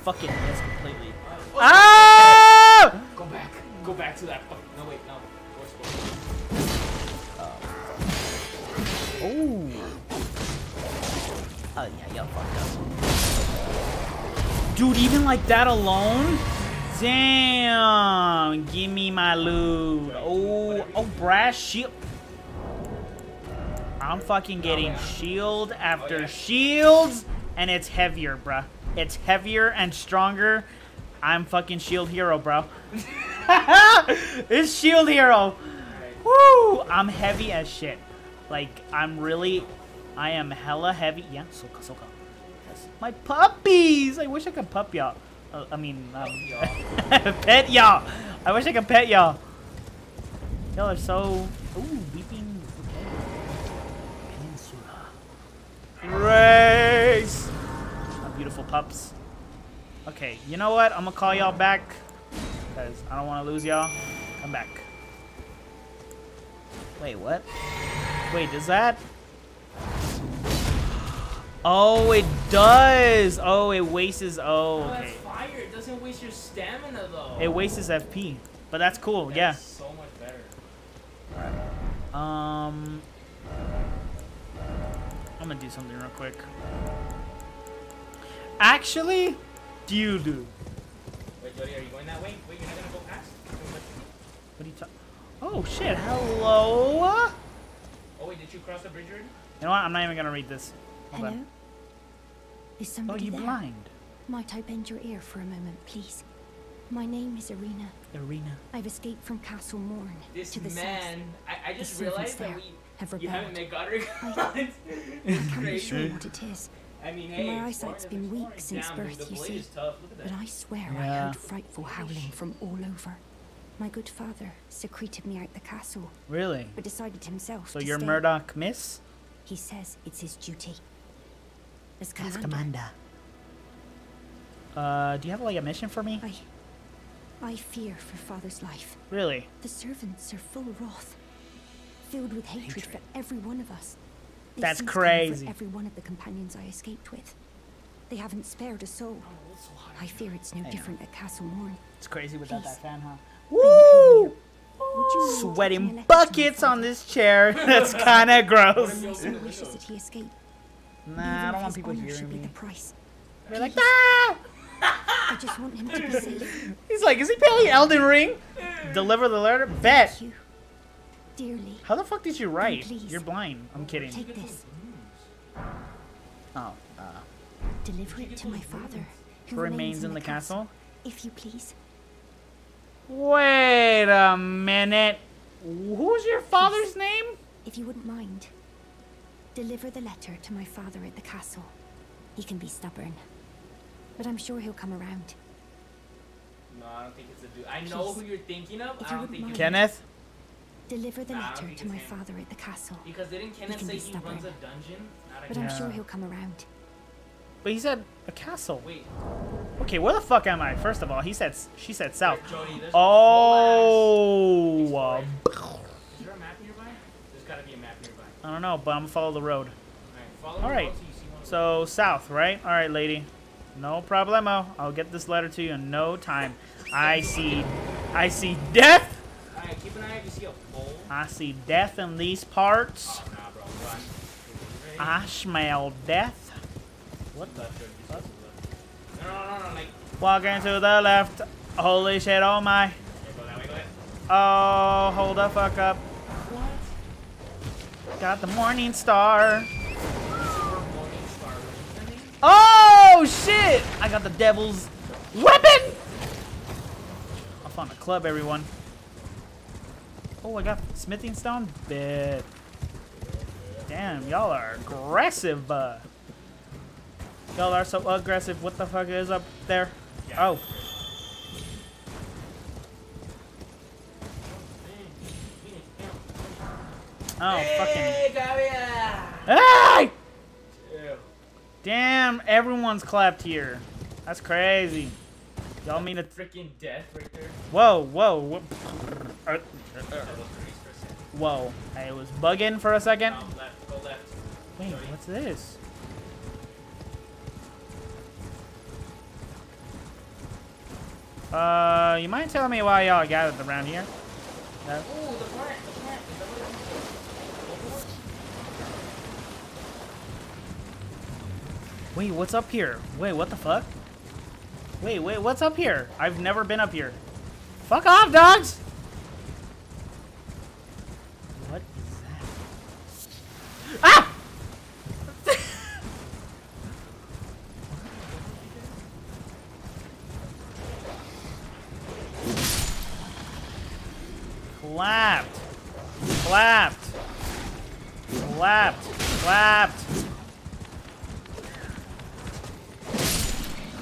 Fucking miss completely. Ah! Go back. Go back to that. No, wait, no. Oh. Oh yeah, yo, fucked up. Dude, even like that alone? Damn! Give me my loot. Oh, oh, brass shield. I'm fucking getting shield after shields, and it's heavier, bruh. It's heavier and stronger. I'm fucking shield hero, bro. [laughs] it's shield hero. Woo! I'm heavy as shit. Like, I'm really, I am hella heavy. Yeah, soka, soka. My puppies! I wish I could pup y'all. Uh, I mean, um, [laughs] pet y'all. I wish I could pet y'all. Y'all are so. Ooh, Race! My beautiful pups. Okay, you know what? I'm gonna call y'all back. Because I don't want to lose y'all. Come back. Wait, what? Wait, does that? Oh, it does. Oh, it wastes. Oh, Oh, that's fire. It doesn't waste your stamina, though. It wastes FP, but that's cool. That's Yeah. so much better. Um, I'm gonna do something real quick. Actually, do you do? Wait, Jody, are you going that way? Wait, you're not gonna go past? what are you talking? Oh shit! Hello. Oh, wait, did you cross the bridge already? You know what? I'm not even gonna read this. Hold Hello? on. Is Oh, somebody you there? blind? Might I bend your ear for a moment, please? My name is Irina. Arena. I've escaped from Castle Morne This to the man, I, I just servants realized that we have you haven't rebelled. met Godrick. I- once. south. Can't be sure what it is, I mean, My eyesight's been weak since Damn, dude, birth, you see. is tough. Look at but. I swear I heard frightful howling from all over. My good father secreted me out the castle, Really? but decided himself So to you're stay. Murdoch, Miss? He says it's his duty. As Yes, commander, Commander. Uh, do you have like a mission for me? I, I fear for father's life. Really? The servants are full of wrath, filled with hatred, Hatred. for every one of us. They That's crazy. every one of the companions I escaped with. They haven't spared a soul. I fear it's no know. different at Castle Morne. It's crazy without Please. that fan, huh? Woo! you, Would you mind taking a Sweating letter to my buckets on this chair. [laughs] That's kind of gross. My son wishes that he escape. Nah, I don't want people hearing me. the price. They're like, ah! I just want him to be safe. [laughs] He's like, is he playing Elden Ring? deliver the letter? Bet. You. Dearly. How the fuck did you write? please. You're blind. I'm kidding. Take this. Oh, uh, Deliver it to my father, who remains in the castle? If you please. Wait a minute. Who's your father's name? If you wouldn't mind. Deliver the letter to my father at the castle. He can be stubborn. But I'm sure he'll come around. No, I don't think it's a dude. I know who you're thinking of. If I don't think mind. Kenneth? Deliver the Nah, I don't letter to my him. father at the castle. because didn't Kenneth can say be he stubborn. runs a dungeon? Not a But I'm sure he'll come around. But he said a castle. Wait, Okay, where the fuck am I? First of all, he said she said south. Jody, Oh, a uh, Is there a map nearby? There's gotta be a map nearby. I don't know, but I'm gonna follow the road. All right. All right. road till you see one of So south, right? All right, lady. No problemo. I'll get this letter to you in no time. I see, I see death. them. Alright, keep an eye if you see a pole. I see death in these parts. Oh, nah, bro, run. Ready? I smell death. What the? Fuck? No, no, no, no, Walking to the left. Holy shit! Oh my. yeah, go that way, go ahead. Oh, hold the fuck up. What? Got the morning star. Morning Star, what's the name? Oh shit! I got the devil's weapon. I found a club, everyone. Oh, I got smithing stone. Bet. Damn, y'all are aggressive. Uh. Y'all are so aggressive. What the fuck is up there? Oh. Oh, fucking. Hey, Gabriela! Hey! Ew. Damn, everyone's clapped here. That's crazy. Y'all mean a Freaking death right there. Whoa, whoa. whoa. Whoa. I was bugging for a second. Down, left, left. Wait, what's this? Uh, you mind telling me why y'all gathered around here? Ooh, the plant, the plant. Is that what it is? wait, what's up here? Wait, what the fuck? Wait, wait, what's up here? I've never been up here. Fuck off, dogs! What is that? Ah! Clapped. Clapped. Clapped. Clapped.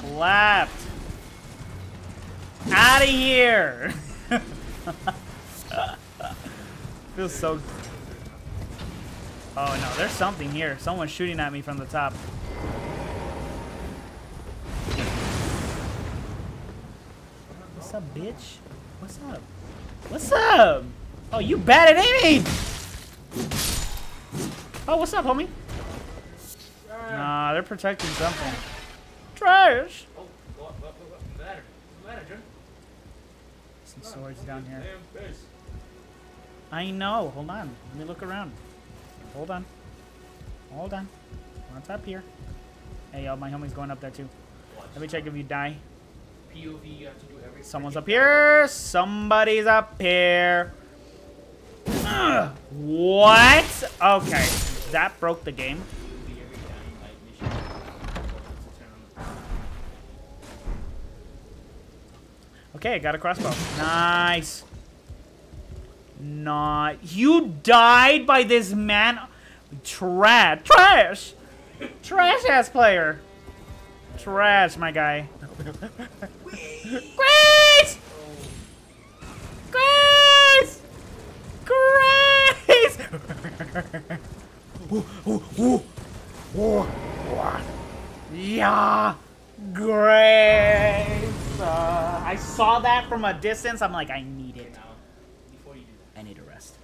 Clapped. Out of here. Feels so. Oh no, there's something here. Someone's shooting at me from the top. What's up, bitch? What's up? What's up? Oh, you bad at aiming! Oh, what's up, homie? Nah, they're protecting something. Trash! Some swords down here. I know. Hold on. Let me look around. Hold on. Hold on. What's up here? Hey, yo, my homie's going up there too. Let me check if you die. POV, you have to do every Someone's up here. Somebody's up here. Ugh. What? Okay. That broke the game. POV every dying light mission. To turn on the- Okay, got a crossbow. Nice. Not. You died by this man. Trash. Trash. Trash ass player. Trash, my guy. Grace! Grace! Grace! Ooh, ooh, ooh. Ooh. Yeah, Grace. Uh, I saw that from a distance. I'm like, I need it. now, before you do that. I need a rest.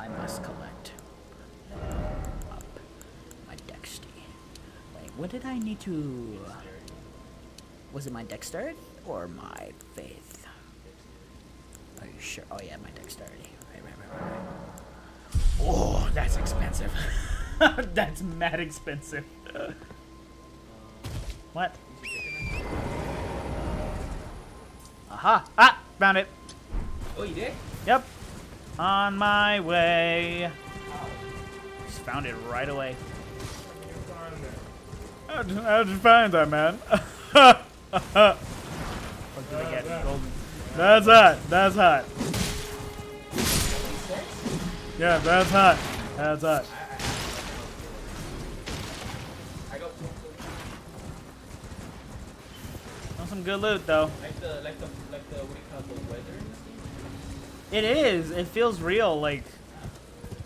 I must collect what did I need to? Was it my dexterity or my faith? Are you sure? Oh yeah, my dexterity. Right, right, right. Oh, that's expensive. [laughs] that's mad expensive. [laughs] what? Aha! Ah! Found it. Oh, you did? Yep. On my way. Just found it right away. You're fine there. How'd, how'd you find that, man? [laughs] what did I get? Golden. That's hot. That's hot. Yeah, that's hot. That's hot. That's some good loot, though. like the like the like the what do you call the weather in this game. It is. It feels real. Like,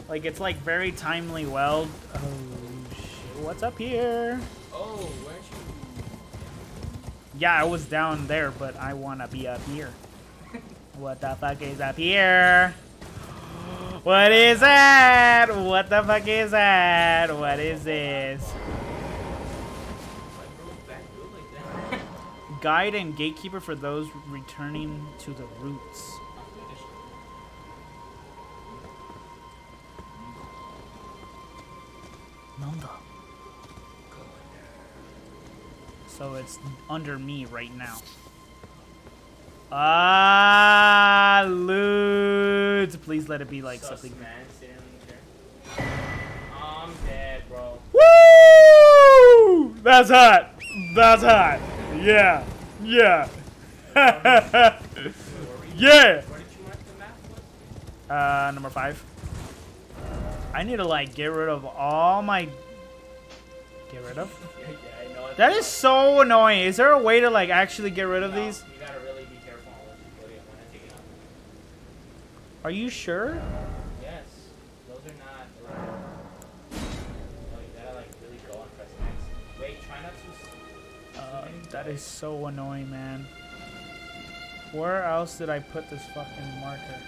like it's like very timely weld. Oh shit! What's up here? Oh, weren't you? Yeah, I was down there, but I wanna be up here. [laughs] what the fuck is up here? What is that? What the fuck is that? What is this? Why broke back good like that? Guide and gatekeeper for those returning to the roots. Nanda. So it's under me right now. Ah, loot. Please let it be like something. man sitting on the chair. I'm dead, bro. Woo! That's hot. That's hot. Yeah. Yeah. [laughs] yeah. Where did you mark the map? What? Uh, number five. I need to like get rid of all my. Get rid of. That is so annoying. Is there a way to like actually get rid of No, these? You gotta really be careful on you put in when I take it out. Are you sure? Yes, those are not. allowed. No, you gotta like really go and press X. Wait, try not to. Uh, that is so annoying, man. Where else did I put this fucking marker?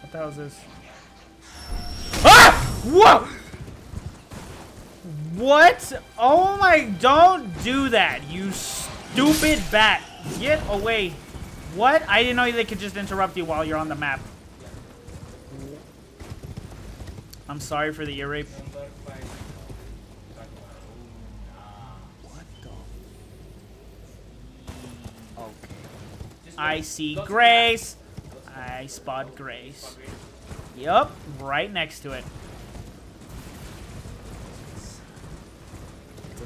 What the hell is this? Ah! Whoa! What? Oh my, don't do that, you stupid bat. Get away. What? I didn't know they could just interrupt you while you're on the map. I'm sorry for the ear rape. Number five. Talk about- What the? Okay. I see go to the Grace. left. Go to the I spot Grace. Spot Grace. Yup, right next to it.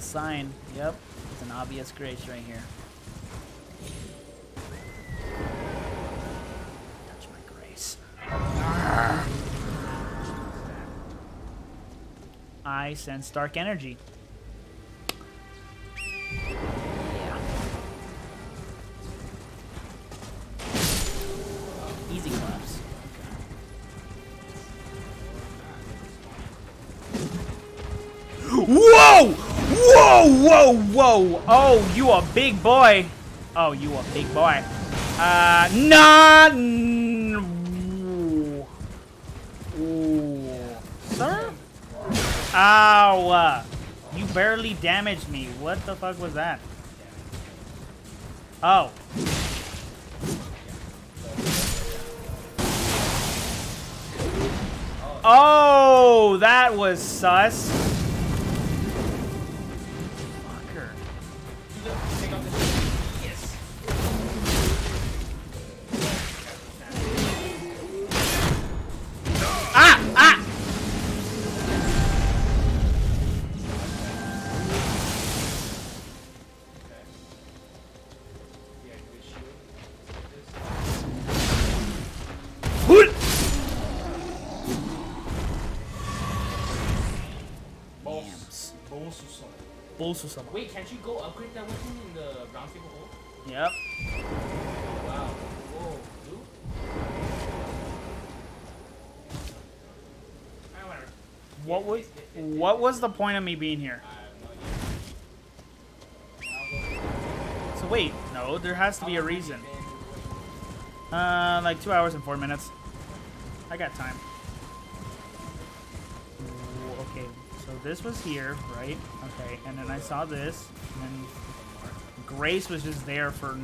A sign. Yep, it's an obvious Grace right here. Touch my Grace. I sense dark energy. Whoa! Whoa! Whoa! Oh, you a big boy. Oh, you a big boy. Uh, nah. Ooh. Sir? Ow! uh, You barely damaged me. What the fuck was that? Oh. Oh, that was sus. Ah. Bolsa sama. Wait, can't you go upgrade that weapon in the Roundtable Hold? Yep. What was what was the point of me being here? So wait, no, there has to be a reason. Uh, like two hours and four minutes. I got time. Okay, so this was here, right? Okay, and then I saw this, and then Grace was just there for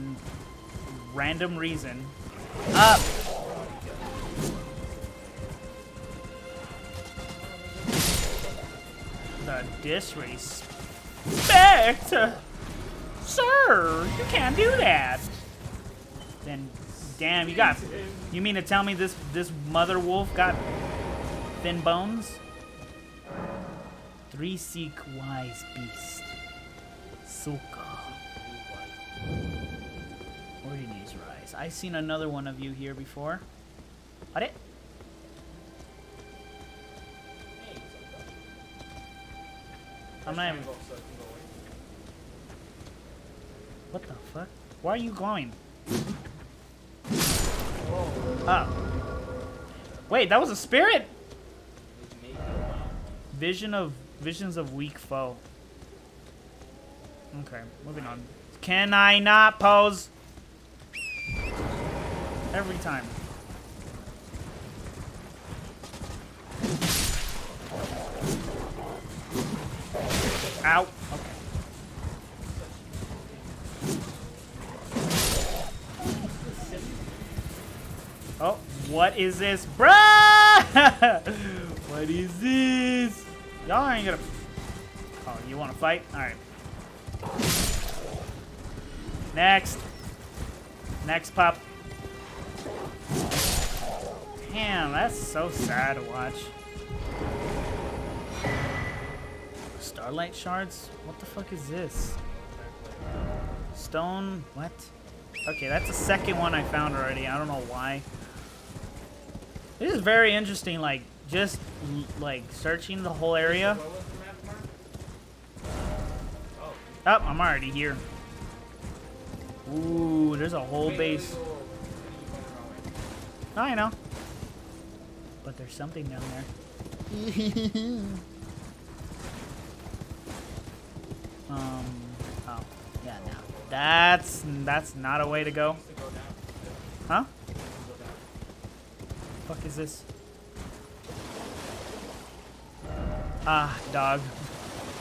random reason. Up. The disrespect, sir. You can't do that. Then damn, you got. You mean to tell me this this mother wolf got thin bones? Three seek wise beast. Suka. Ordinance rise. I've seen another one of you here before. Are Hey, I'm not even. go, so it can go away. What the fuck? Why are you going? Oh. Ah. Wait, that was a spirit? It's me. Wow. Vision of visions of weak foe. Okay, moving on. Can I not pose? Every time. Ow. Okay. Oh, what is this? Bruh! [laughs] what is this? Y'all ain't gonna... Oh, you wanna fight? Alright. Next. Next pup. Damn, that's so sad to watch. Starlight shards? What the fuck is this? Stone? What? Okay, that's the second one I found already. I don't know why. This is very interesting, like, just, like, searching the whole area. Oh. I'm already here. Ooh, there's a whole base. I know. But there's something down there. [laughs] um, oh, yeah, no. That's, that's not a way to go. Huh? Fuck is this? Ah, dog. [laughs]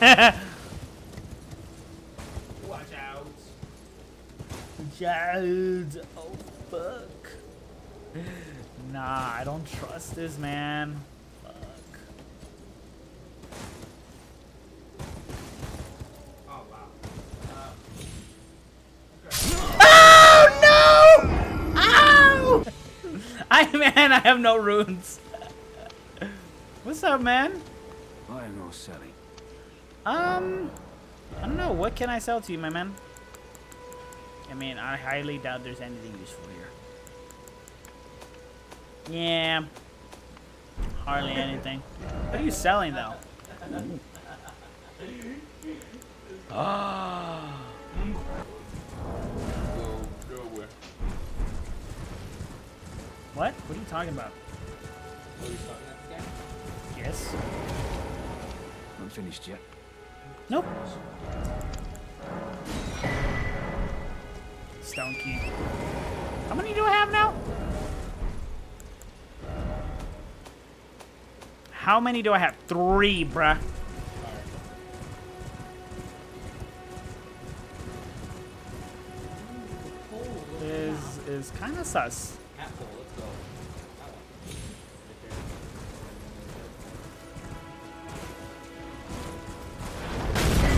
Watch out. Child. Oh, fuck. Nah, I don't trust this man. Fuck. Oh, wow. Uh, Oh no! Ow! I man, I have no runes. What's up, man? I am no selling. Um, I don't know. What can I sell to you, my man? I mean, I highly doubt there's anything useful here. Yeah. Hardly [laughs] anything. What are you selling, though? Ah. What? What are you talking about? What are you talking this guy? Yes. Not finished yet. Nope. Stone key. How many do I have now? How many do I have? Three, bruh. Is is kind of sus.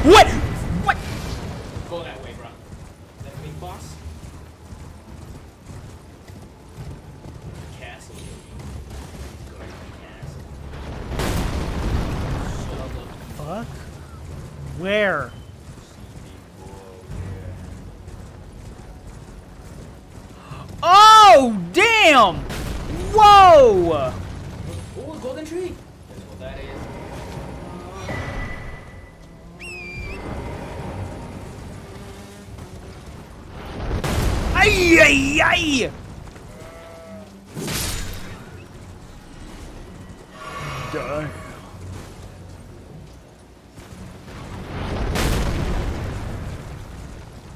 What? What? Go that way, bro. That big boss? Castle. Go to the castle. Shut up. Fuck? Where? Oh, damn! Whoa! Ay, ay! Die.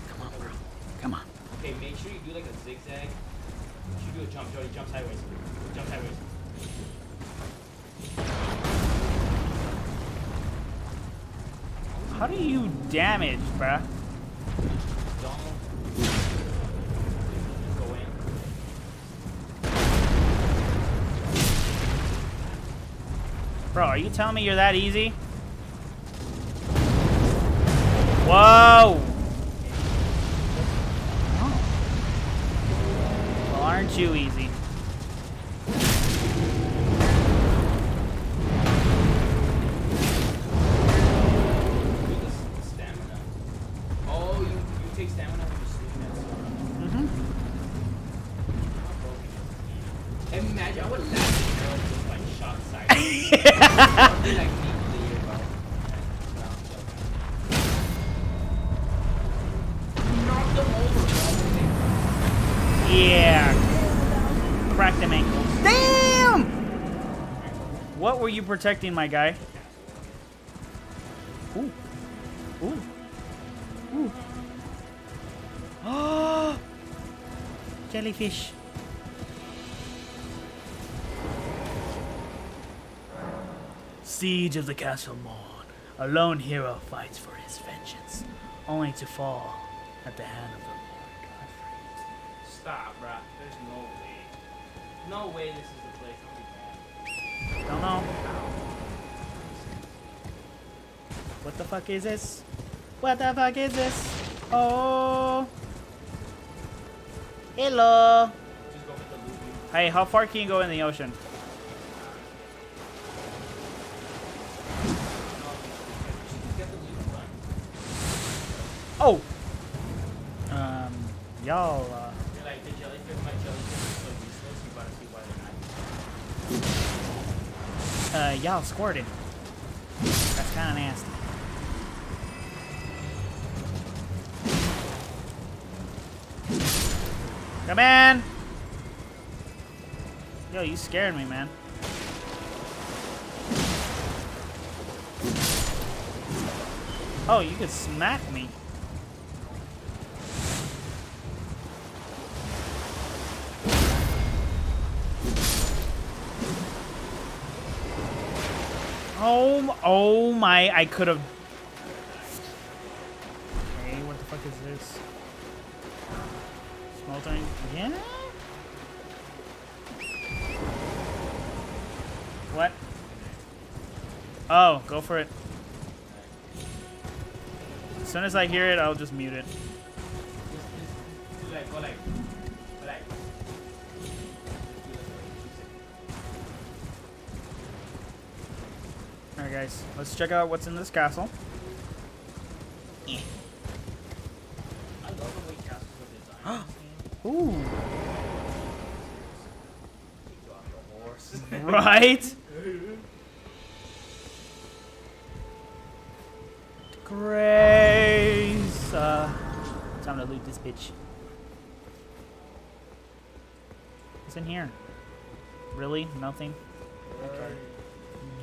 Come on, bro. Come on. Okay, make sure you do like a zigzag. You should do a jump, Jody. Jump sideways. Jump sideways. How do you damage, bruh? Telling me you're that easy? Whoa! You protecting, my guy? Ooh. Ooh. Ooh. Oh! [gasps] Jellyfish. Siege of the Castle Morne. A lone hero fights for his vengeance, only to fall at the hand of the Lord Godfrey. Stop, bruh. There's no way. No way this is fuck is this? What the fuck is this? Oh. Hello. Hey, how far can you go in the ocean? Oh. Um, y'all. Uh, uh, y'all squirted. That's kind of nasty. Come in. Yo, you scared me, man. Oh, you could smack me. Oh, oh my! I could have. Okay, what the fuck is this? Yeah. What? Oh, go for it. As soon as I hear it, I'll just mute it. Just, just, do like, go like, go like. Alright, guys, let's check out what's in this castle. [gasps] [gasps] Ooh, right? Grace. Uh, time to loot this bitch. What's in here? Really? Nothing? Okay.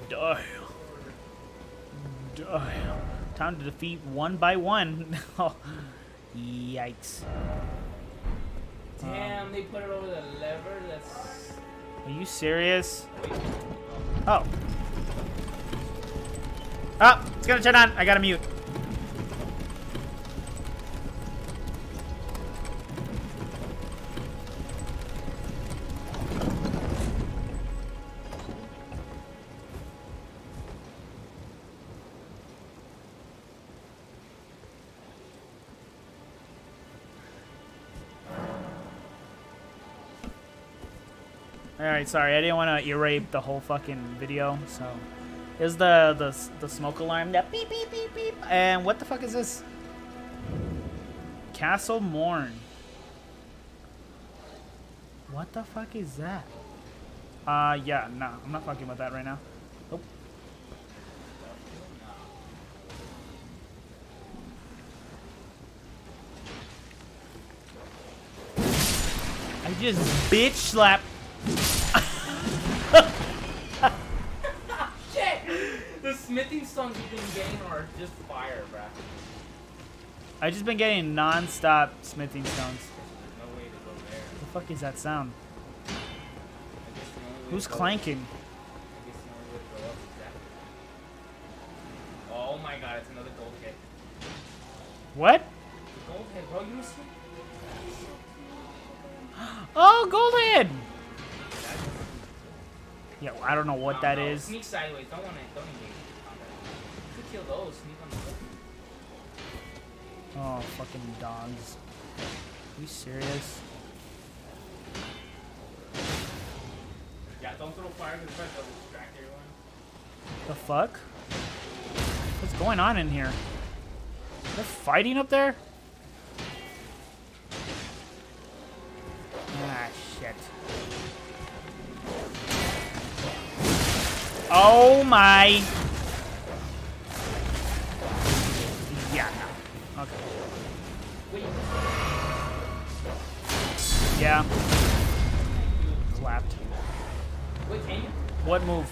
Damn. Time to defeat one by one. [laughs] oh, yikes. Damn, um, they put it over the lever. That's. Are you serious? Oh. Oh, it's gonna turn on. I gotta mute. Sorry, I didn't want to erase the whole fucking video, so... Is the, the the smoke alarm that beep beep beep beep and what the fuck is this? Castle Morne. What the fuck is that? Uh yeah, nah, I'm not fucking with that right now. Nope. I just bitch slap smithing stones you've been getting are just fire, bruh. I've just been getting non-stop smithing stones. No way to go there. The fuck is that sound? I guess the only way Who's clanking? I guess the only way to go up is that. Oh my god, it's another gold head. What? The gold head, bro, you must see. [gasps] Oh, Goldhead! Yeah, I don't know what that is. Sneak sideways. Don't want to. Don't engage kill those. Sneak on the. Oh, fucking dogs. Are you serious? Yeah, don't throw fire because it's going to distract everyone. The fuck? What's going on in here? They're fighting up there? Ah, shit. Oh my. Yeah. Clapped. What move?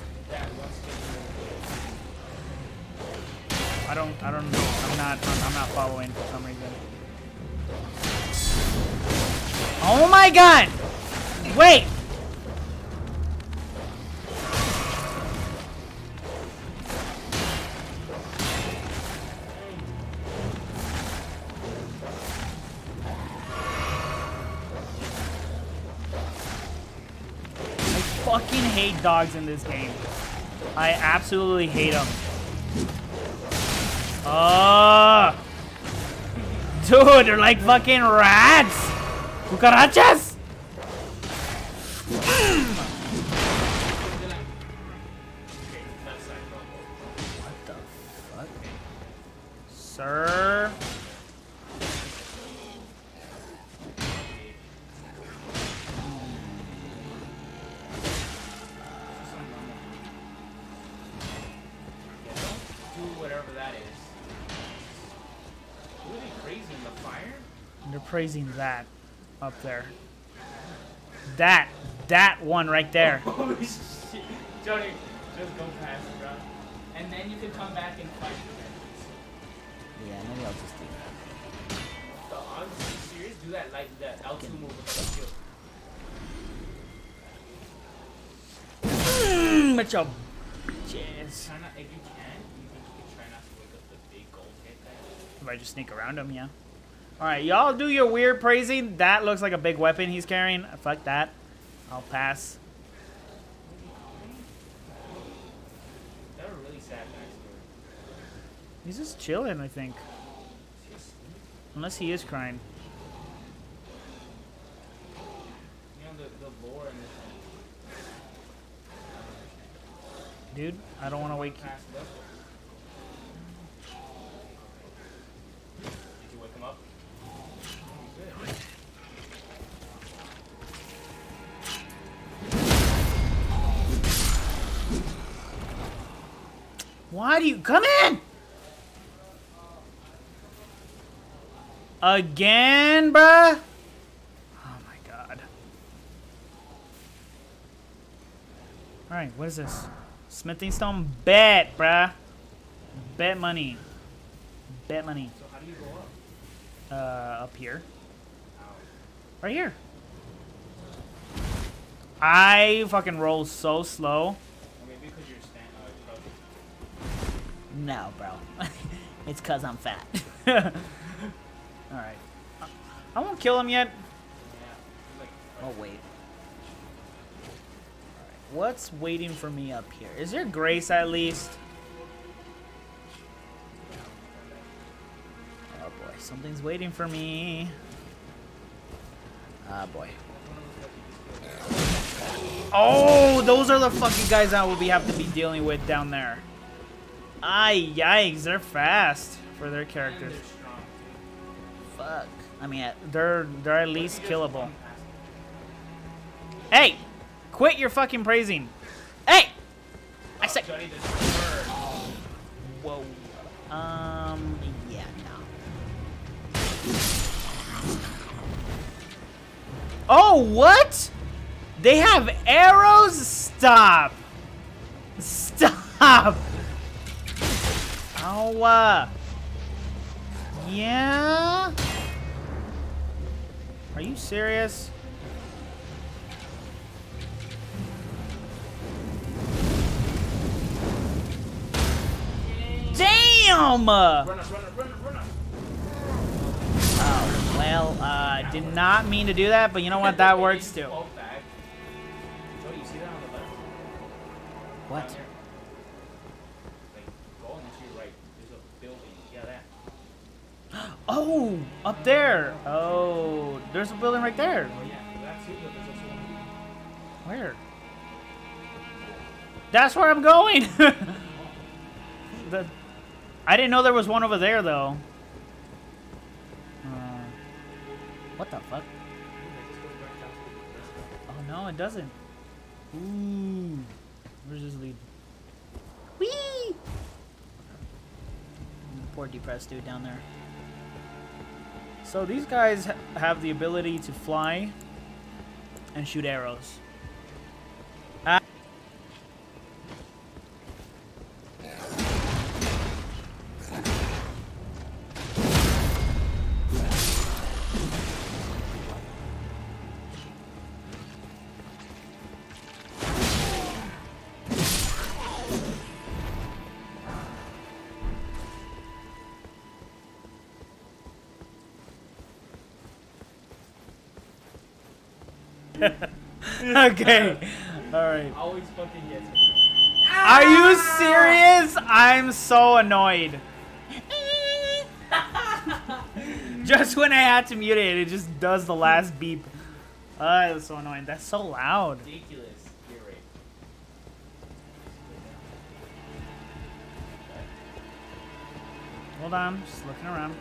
I don't, I don't know. I'm not, I'm not following for some reason. Oh my god! Wait! Dogs in this game. I absolutely hate them. Oh! Dude, they're like fucking rats! Cucarachas! Don't do whatever that is. Really crazy in the fire? They're praising that up there. That, that one right there. [laughs] Holy shit. Johnny, just go past it, bro. And then you can come back and fight the Yeah, maybe I'll just do that. Dogs? Are you serious? Do that like that L2 move with the shield. Mmm, but your bitches. Try not, if you can, you think you can try not to wake up the big gold head guy? If I just sneak around him, yeah. Alright, y'all do your weird praising. That looks like a big weapon he's carrying. Uh, fuck that. I'll pass. Really sad backstory. He's just chilling, I think. Is he asleep? Unless he is crying. You know, the, the lore in this Dude, I don't want to wake you. Why do you come in? Again, bruh? Oh my god. Alright, what is this? Smithing stone bet, bruh. Bet money. Bet money. So how do you go up? Uh, up here. Right here. I fucking roll so slow. No, bro. [laughs] it's cause I'm fat. [laughs] Alright. I won't kill him yet. Oh, wait. What's waiting for me up here? Is there grace at least? Oh boy, something's waiting for me. Ah boy. Oh, those are the fucking guys I will be have to be dealing with down there. Ay, yikes, they're fast for their characters. Fuck. I mean, they're they're at least killable. Hey, quit your fucking praising. Hey, I said. Oh, Johnny, this bird. Whoa. Um. Yeah. No. Oh, what? They have arrows? Stop. Stop. Oh. Uh, yeah. Are you serious? Damn! Run up, run up, run up. Oh, well, uh, did not mean to do that, but you know what? That works too. Fall back. Johnny, you see that on the left? What? Down there. Like, go on to your right. There's a building. Yeah, that. Oh, up there. Oh, there's a building right there. Oh, yeah. That too, but there's also one. Where? That's where I'm going. [laughs] the, I didn't know there was one over there though. Uh, what the fuck? Oh no, it doesn't. Ooh, where's this lead? Whee! Poor depressed dude down there. So these guys have the ability to fly and shoot arrows. Okay. All right. Always fucking gets me. Are you serious? I'm so annoyed. [laughs] just when I had to mute it, it just does the last beep. Ah, that's so annoying. That's so loud. Ridiculous. Gear rate. Hold on, just looking around.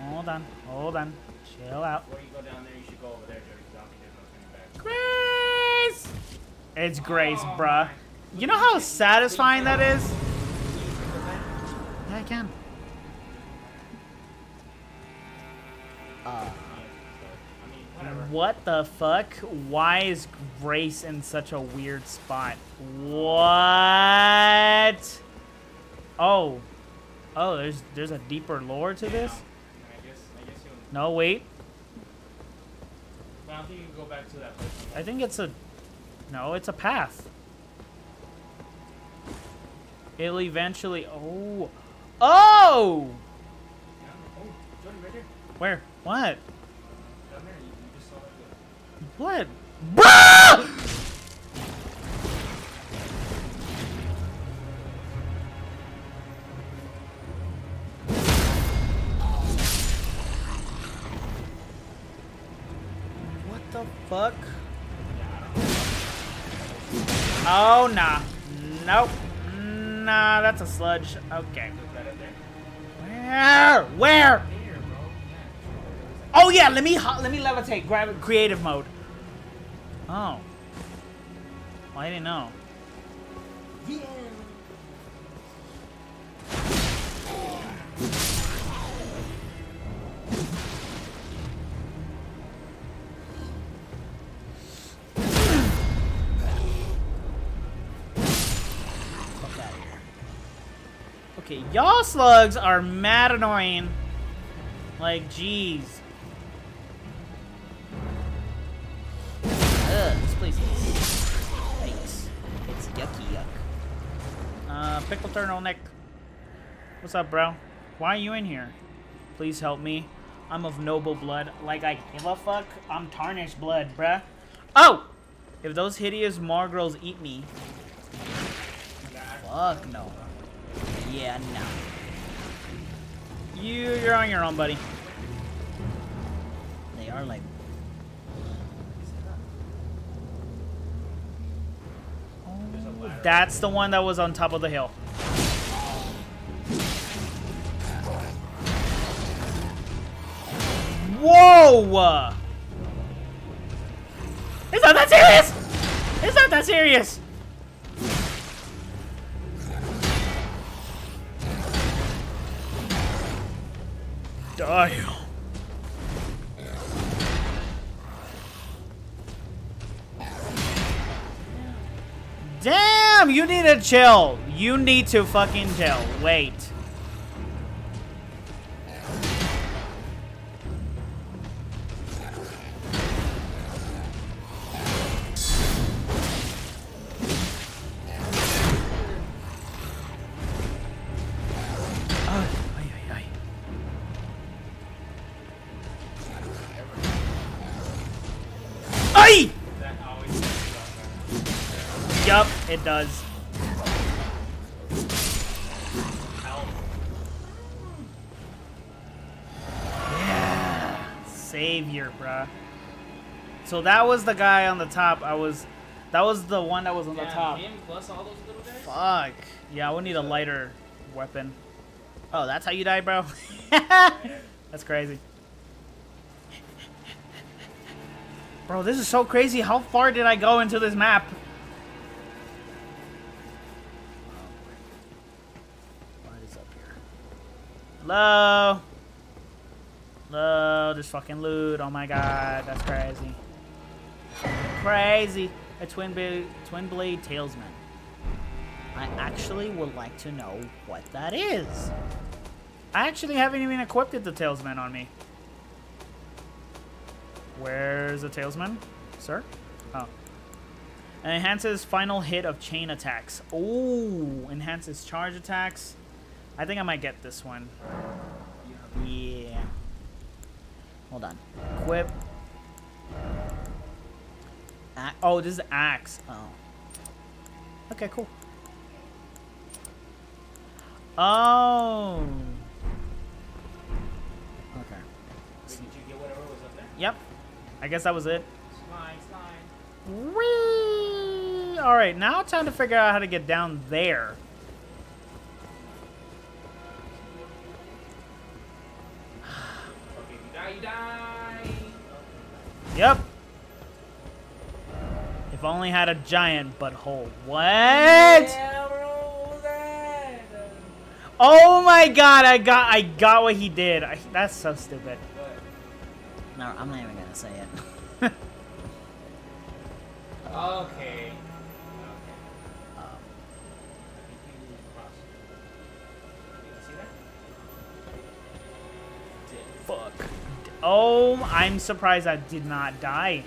Hold on, hold on. Chill out. Before you go down there, you should go over there, Jody. Grace! It's Grace, bruh. You know how satisfying that is? Can you go back? Yeah, I can. Whatever. What the fuck? Why is Grace in such a weird spot? What? Oh. Oh, there's there's a deeper lore to this? I guess, I guess you'll. No, wait. I think you can go back to that place. I think it's a No, it's a path. It'll eventually Oh. Oh! Yeah. Oh, Jody, right. Where? What? What? What the fuck? Oh, nah. Nope. Nah, that's a sludge. Okay. There. Where? Where? Yeah. Oh yeah, let me let me levitate. Grab. Creative mode. Oh. Well, I didn't know. Fuck y'all slugs are mad annoying. Like, jeez. Ugh, this place is... Yikes. It's yucky yuck. Uh, Pickled Turtle Neck. What's up, bro? Why are you in here? Please help me. I'm of noble blood. Like I give a fuck? I'm tarnished blood, bruh. Oh! If those hideous Margrels eat me... Fuck no. Yeah, no. You, you're on your own, buddy. They are like. Oh, that's the one that was on top of the hill. Whoa! It's not that serious! It's not that serious! Die. Damn, you need to chill. You need to fucking chill. Wait. It does. Help. Savior, bruh. So that was the guy on the top. I was That was the one that was on the top. him plus all those little guys. Fuck. Yeah, I would need a lighter weapon. Oh, that's how you die, bro? [laughs] that's crazy. Bro, this is so crazy. How far did I go into this map? Hello? Hello? There's fucking loot. Oh my god, that's crazy. Crazy. A twin blade, twin blade talisman. I actually would like to know what that is. I actually haven't even equipped the talisman on me. Where's the talisman, sir? Oh. And enhances final hit of chain attacks. Oh, enhances charge attacks. I think I might get this one. Yeah. Hold on. Equip. A oh, this is axe. Oh. Okay, cool. Oh. Okay. Wait, did you get whatever was up there? Yep. I guess that was it. Slide, slide. Whee! All right, now time to figure out how to get down there. Okay, die, die. Yep. If only had a giant butthole. What? Yeah, what? Oh my god, I got I got what he did. I, that's so stupid. What? No, I'm not even gonna say it. Okay. Okay. Um, I think you crossed. You see that? Did. Fuck. Oh, I'm surprised I did not die.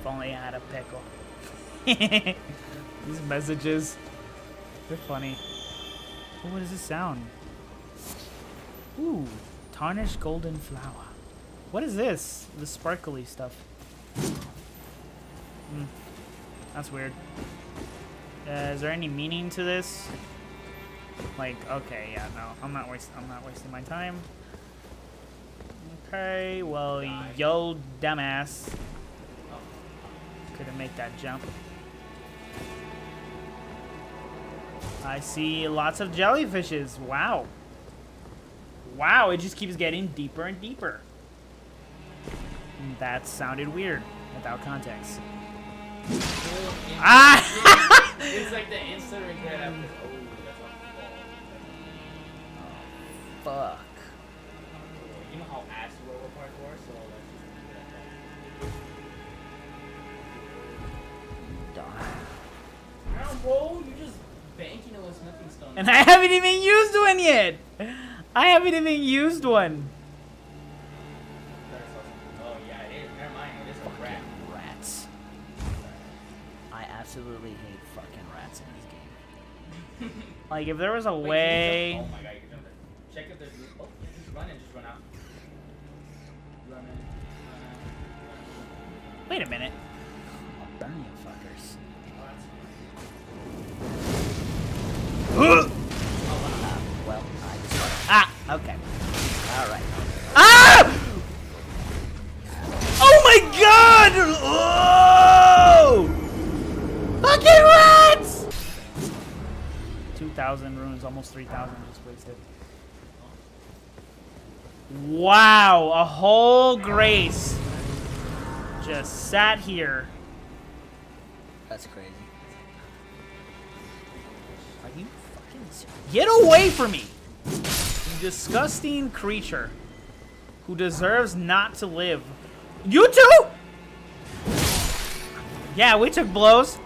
If only I had a pickle. [laughs] These messages. They're funny. Oh, what does this sound? Ooh, tarnished golden flower. What is this? The sparkly stuff. Hmm. That's weird. Uh, is there any meaning to this? Like, okay, yeah, no, I'm not wasting. I'm not wasting my time. Okay, well, yo, dumbass, couldn't make that jump. I see lots of jellyfishes. Wow. Wow, it just keeps getting deeper and deeper. That sounded weird without context. Ah! [laughs] It's like the instant regret after. Oh, that's a fall. Fuck. You know how that. Now, bro, you just banking it with nothing stone. And I haven't even used one yet. I haven't even used one. Oh yeah, it is. Never mind. It is a rat. Rats. I absolutely hate fucking rats in this game. [laughs] like, if there was a Wait, way. Oh my god, you can jump there. Check if there's. Oh, just run and just run out. Run in. Run Wait a minute. I'll burn you fuckers. Okay. Alright. Ah! Oh my god! Oh! Fucking rats! 2,000 runes, almost 3,000 just wasted. Wow, a whole grace just sat here. That's crazy. Are you fucking serious? Get away from me! Disgusting creature who deserves not to live. You too? Yeah, we took blows.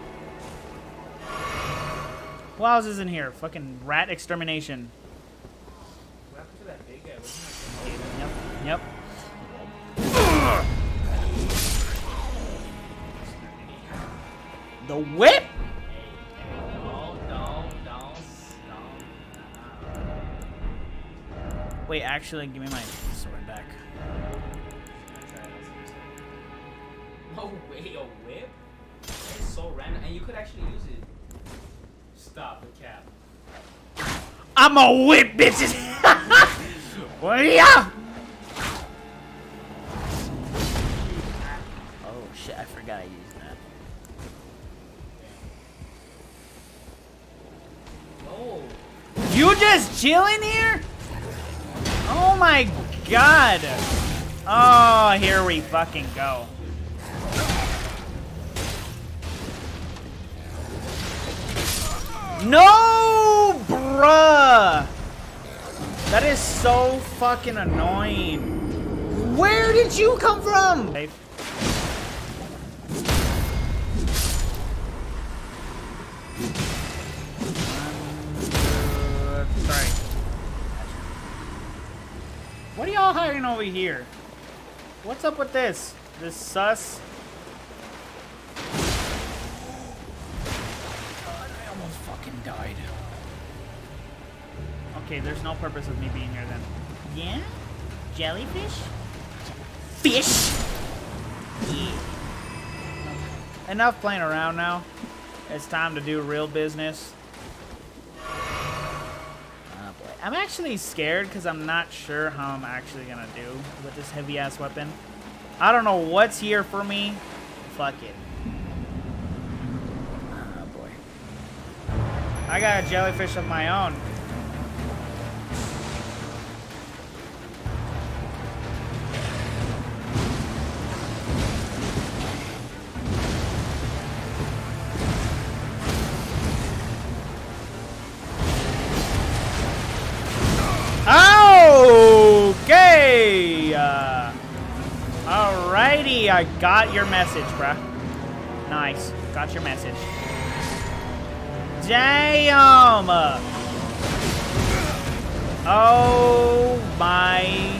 Who else is in here? Fucking rat extermination. Yep. Yep. The whip? Wait, actually, give me my sword back. No way, a whip? That is so random. And you could actually use it. Stop the cap. I'm a whip, bitches! [laughs] what ya? Oh shit, I forgot I used that. Oh. You just chilling here? Oh my god. Oh, here we fucking go. No, bruh. That is so fucking annoying. Where did you come from? Sorry. What are y'all hiding over here? What's up with this? This sus? God, I almost fucking died. Okay, there's no purpose of me being here then. Yeah? Jellyfish? Fish? Yeah. Enough playing around now. It's time to do real business. I'm actually scared because I'm not sure how I'm actually gonna do with this heavy ass weapon. I don't know what's here for me. Fuck it. Oh boy. I got a jellyfish of my own. Uh, alrighty, I got your message, bruh. Nice, got your message. Damn. Oh my.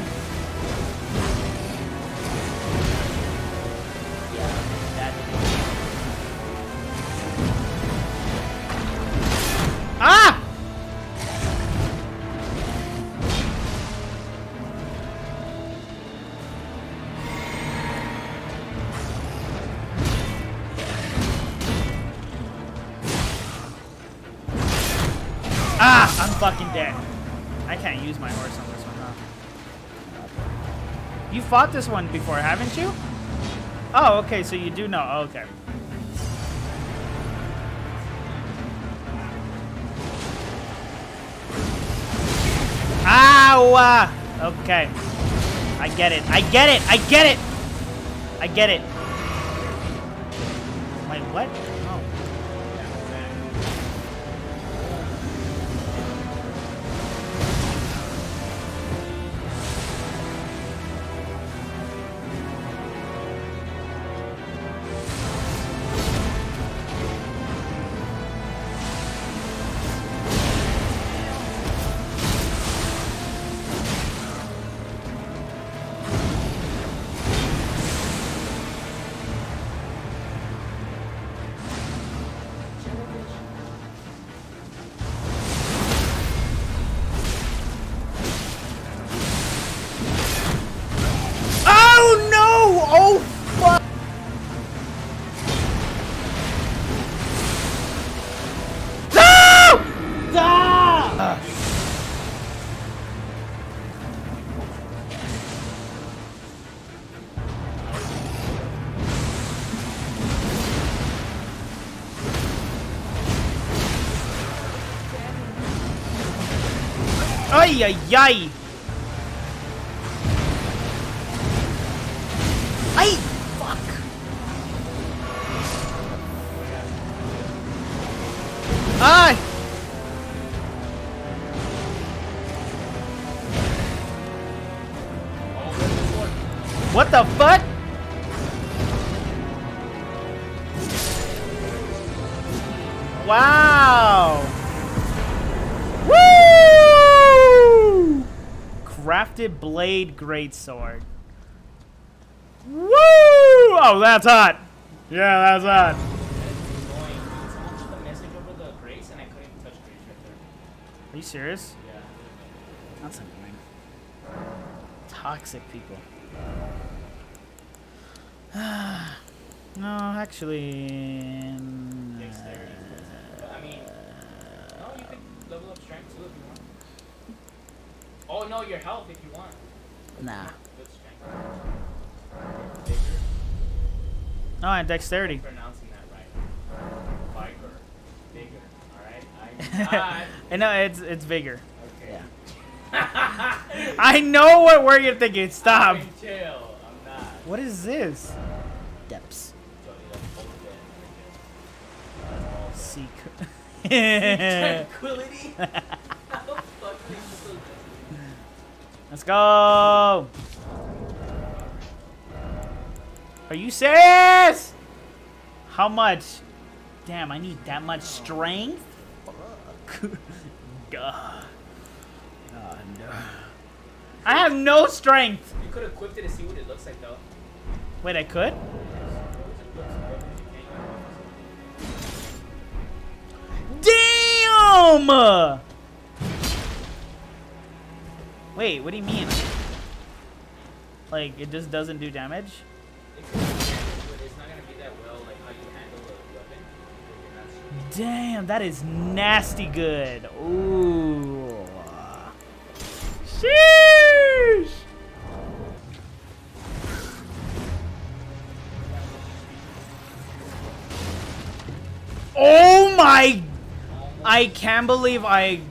Ah! Ah! I'm fucking dead. I can't use my horse on this one, huh? You fought this one before, haven't you? Oh, okay, so you do know. Oh, okay. Ow! ah, Okay. I get it. I get it. I get it. I get it. Wait, what? Ay, ay, blade greatsword. Woo! Oh, that's hot. Yeah, that's hot. That is annoying. dude. Someone put the message over the grace and I couldn't even touch grace right there. Are you serious? Yeah. That's annoying. Toxic people. [sighs] no, actually. mm, Dexterity. But, I mean, no, you could level up strength too if you want. Oh no, your health if you want. Nah. Good strength. Vigor. Oh, and dexterity. pronouncing that right. Vigor. Vigor. Alright? [laughs] I know it's it's bigger. Okay. Yeah. [laughs] I know what word you're thinking. Stop. I'm chill. I'm not. What is this? Depths. Johnny, that's bullshit. That's all Seek. [laughs] Tranquility? How the fuck are you so Let's go. Are you serious? How much? Damn, I need that much strength? Fuck. Duh. Oh, no. I have no strength. You could equip it to see what it looks like though. Wait, I could? Damn! Wait, what do you mean? Like, it just doesn't do damage? It could be damage, but it's not gonna be that well like how you handle a weapon. if you're not sure. Damn, that is nasty good. Ooh. Sheesh! Oh my! I can't believe I.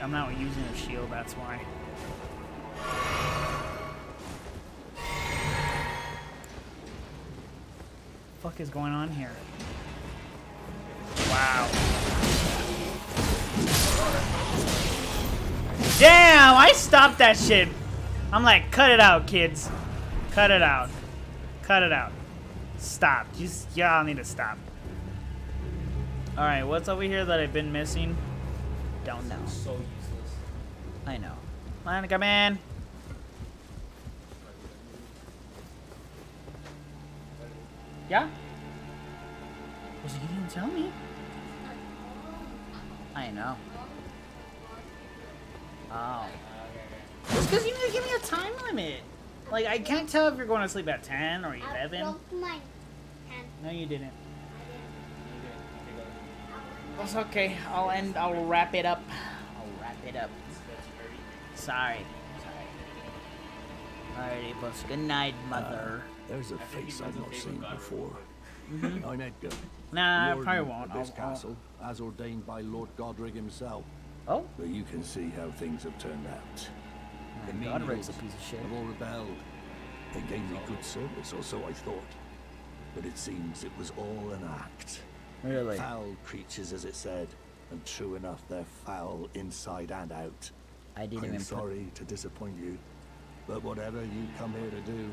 I'm not using a shield, that's why. fuck is going on here? Wow. Damn, I stopped that shit. I'm like, cut it out, kids. Cut it out. Cut it out. Stop. Just y'all need to stop. Alright, what's over here that I've been missing? Don't know. So useless. I know. Line, come in. Yeah? Was you didn't tell me? I know. Oh. It's because you need to give me a time limit. Like, I can't tell if you're going to sleep at 10 or 11. broke my hand. No, you didn't. Okay, go. It's okay. I'll end. I'll wrap it up. I'll wrap it up. Sorry. Sorry. Alrighty, boss. Good night, mother. There's a face I've not seen God before. Mm-hmm. I'm Edgar. nah, I probably won't. This I'll, I'll, castle, as ordained by Lord Godrick himself. oh, But you can see how things have turned out. The Godrick's a piece of shit. have all rebelled. They gave me good service, or so I thought. But it seems it was all an act. Really? Foul creatures, as it said. And true enough, they're foul inside and out. I didn't I'm even. Sorry to disappoint you, but whatever you come here to do,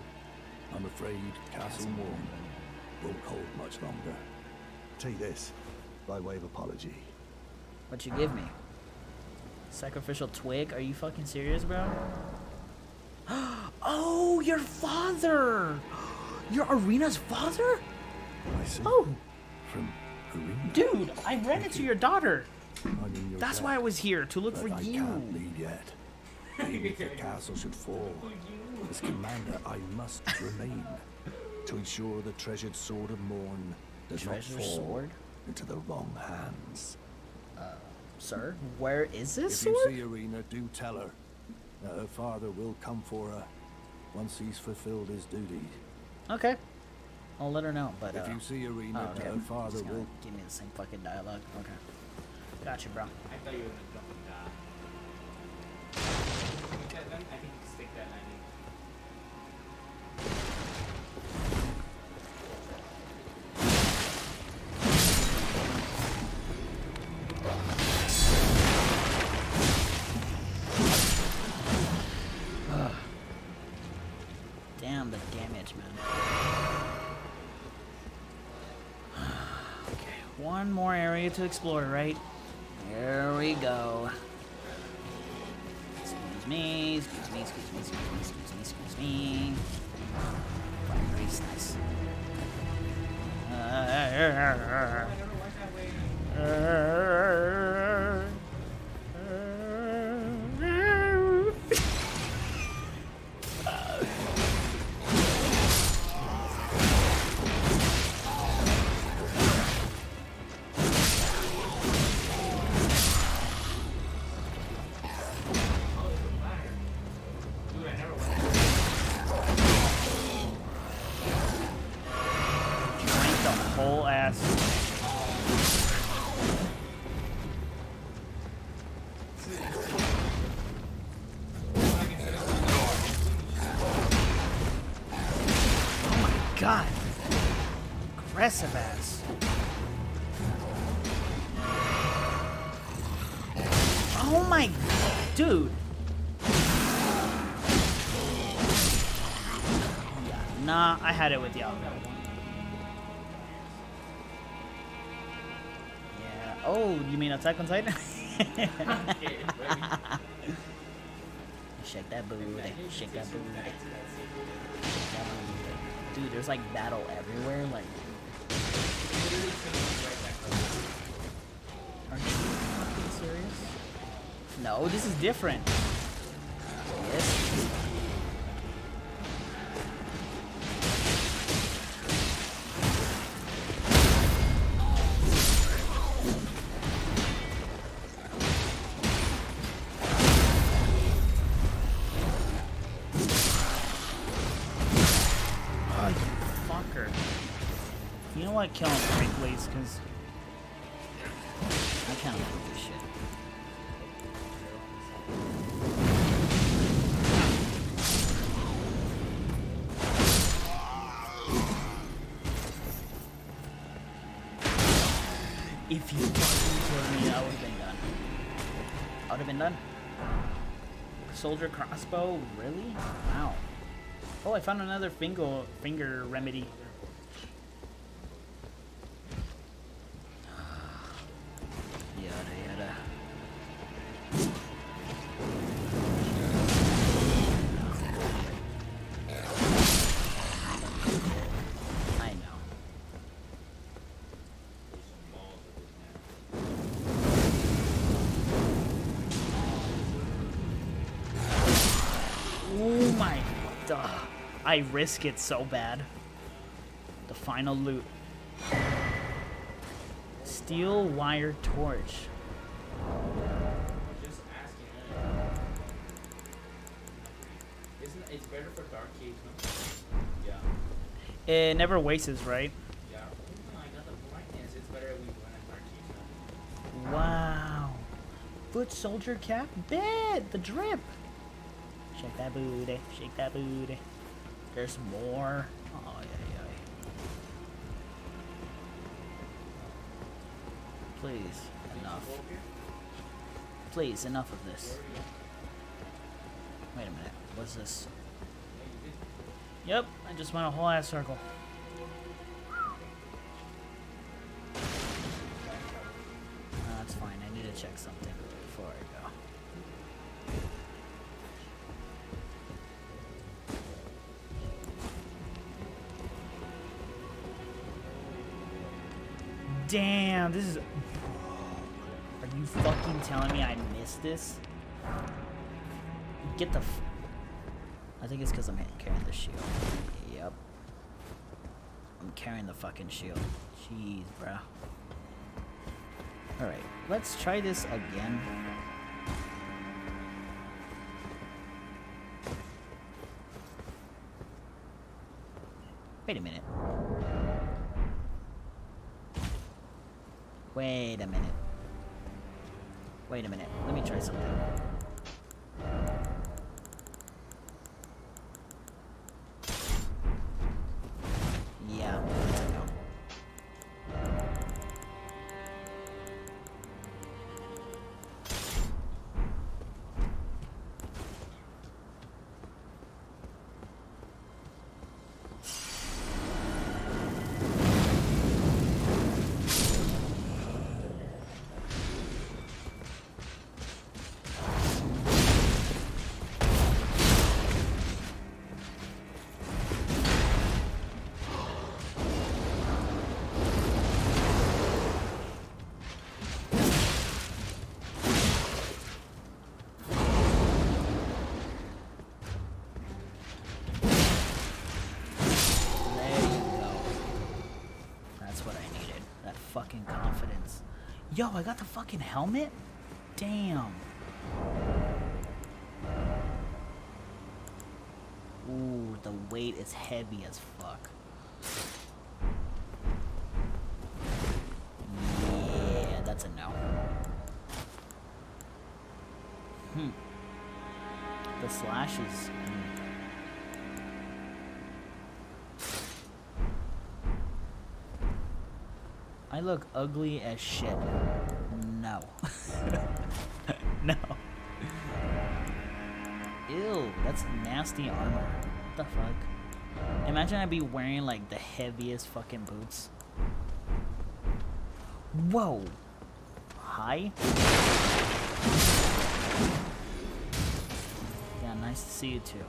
I'm afraid Castle Morne won't hold much longer. Take this, by way of apology. what you give me? Sacrificial twig? Are you fucking serious, bro? [gasps] oh, your father! Your Irina's father? I see. Oh, From Irina. Dude, I ran into your daughter. I That's dead, why I was here to look but for I you. can't leave yet. Even if the castle should fall, as commander, I must remain to ensure the treasured sword of Morne does not fall sword? into the wrong hands. Uh, sir, where is this If you see Irina, do tell her that her father will come for her once he's fulfilled his duty. Okay. I'll let her know, but uh, If you see Irina, oh, okay. her father will. give me the same fucking dialogue. Okay. Gotcha, bro. One more area to explore, right? Here we go. Excuse me, excuse me, excuse me, excuse me, excuse me, excuse me. Fire nice. I Attack on Titan? [laughs] Shake that booty. Shake that booty. Shake that booty. Dude, there's like battle everywhere. Like, are you fucking serious? No, this is different. If you fucking killed me, I would have been done. I would have been done. Soldier crossbow? Really? Wow. Oh, I found another finger finger remedy. I risk it so bad. The final loot. Steel wire torch. Just asking. Isn't it's better for dark caves, no? Yeah. It never wastes, right? Yeah. No, I got the brightness. It's better if we run at dark caves now. Wow. Foot soldier cap? Bet! The drip! Shake that booty. Shake that booty. There's more. Oh, yeah, yeah. Please, enough. Please, enough of this. Wait a minute. What's this? Yep, I just went a whole ass circle. That's fine. I need to check something Damn, this is. Are you fucking telling me I missed this? Get the. F I think it's because I'm carrying the shield. Yep. I'm carrying the fucking shield. Jeez, bruh. Alright, let's try this again. Yo, I got the fucking helmet? Damn. Ooh, the weight is heavy as fuck. Yeah, that's a no. Hmm. The slash is. hmm. I look ugly as shit. Nasty armor. What the fuck? Imagine I'd be wearing like the heaviest fucking boots. Whoa. Hi? Yeah, nice to see you too.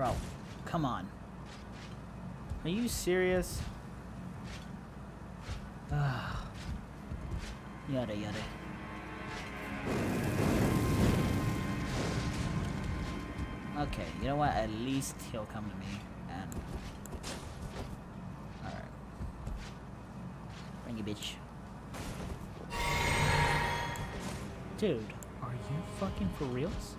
Bro, come on. Are you serious? [sighs] Yada yada. Okay, you know what? At least he'll come to me and. Alright. Bring it, bitch. Dude, are you fucking for reals?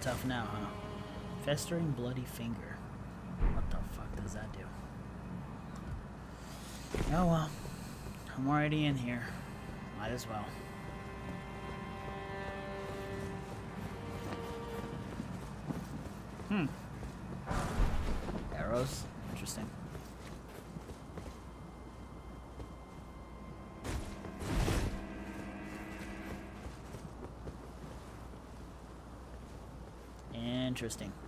Tough now, huh? Festering bloody finger. What the fuck does that do? Oh well. I'm already in here. Interesting.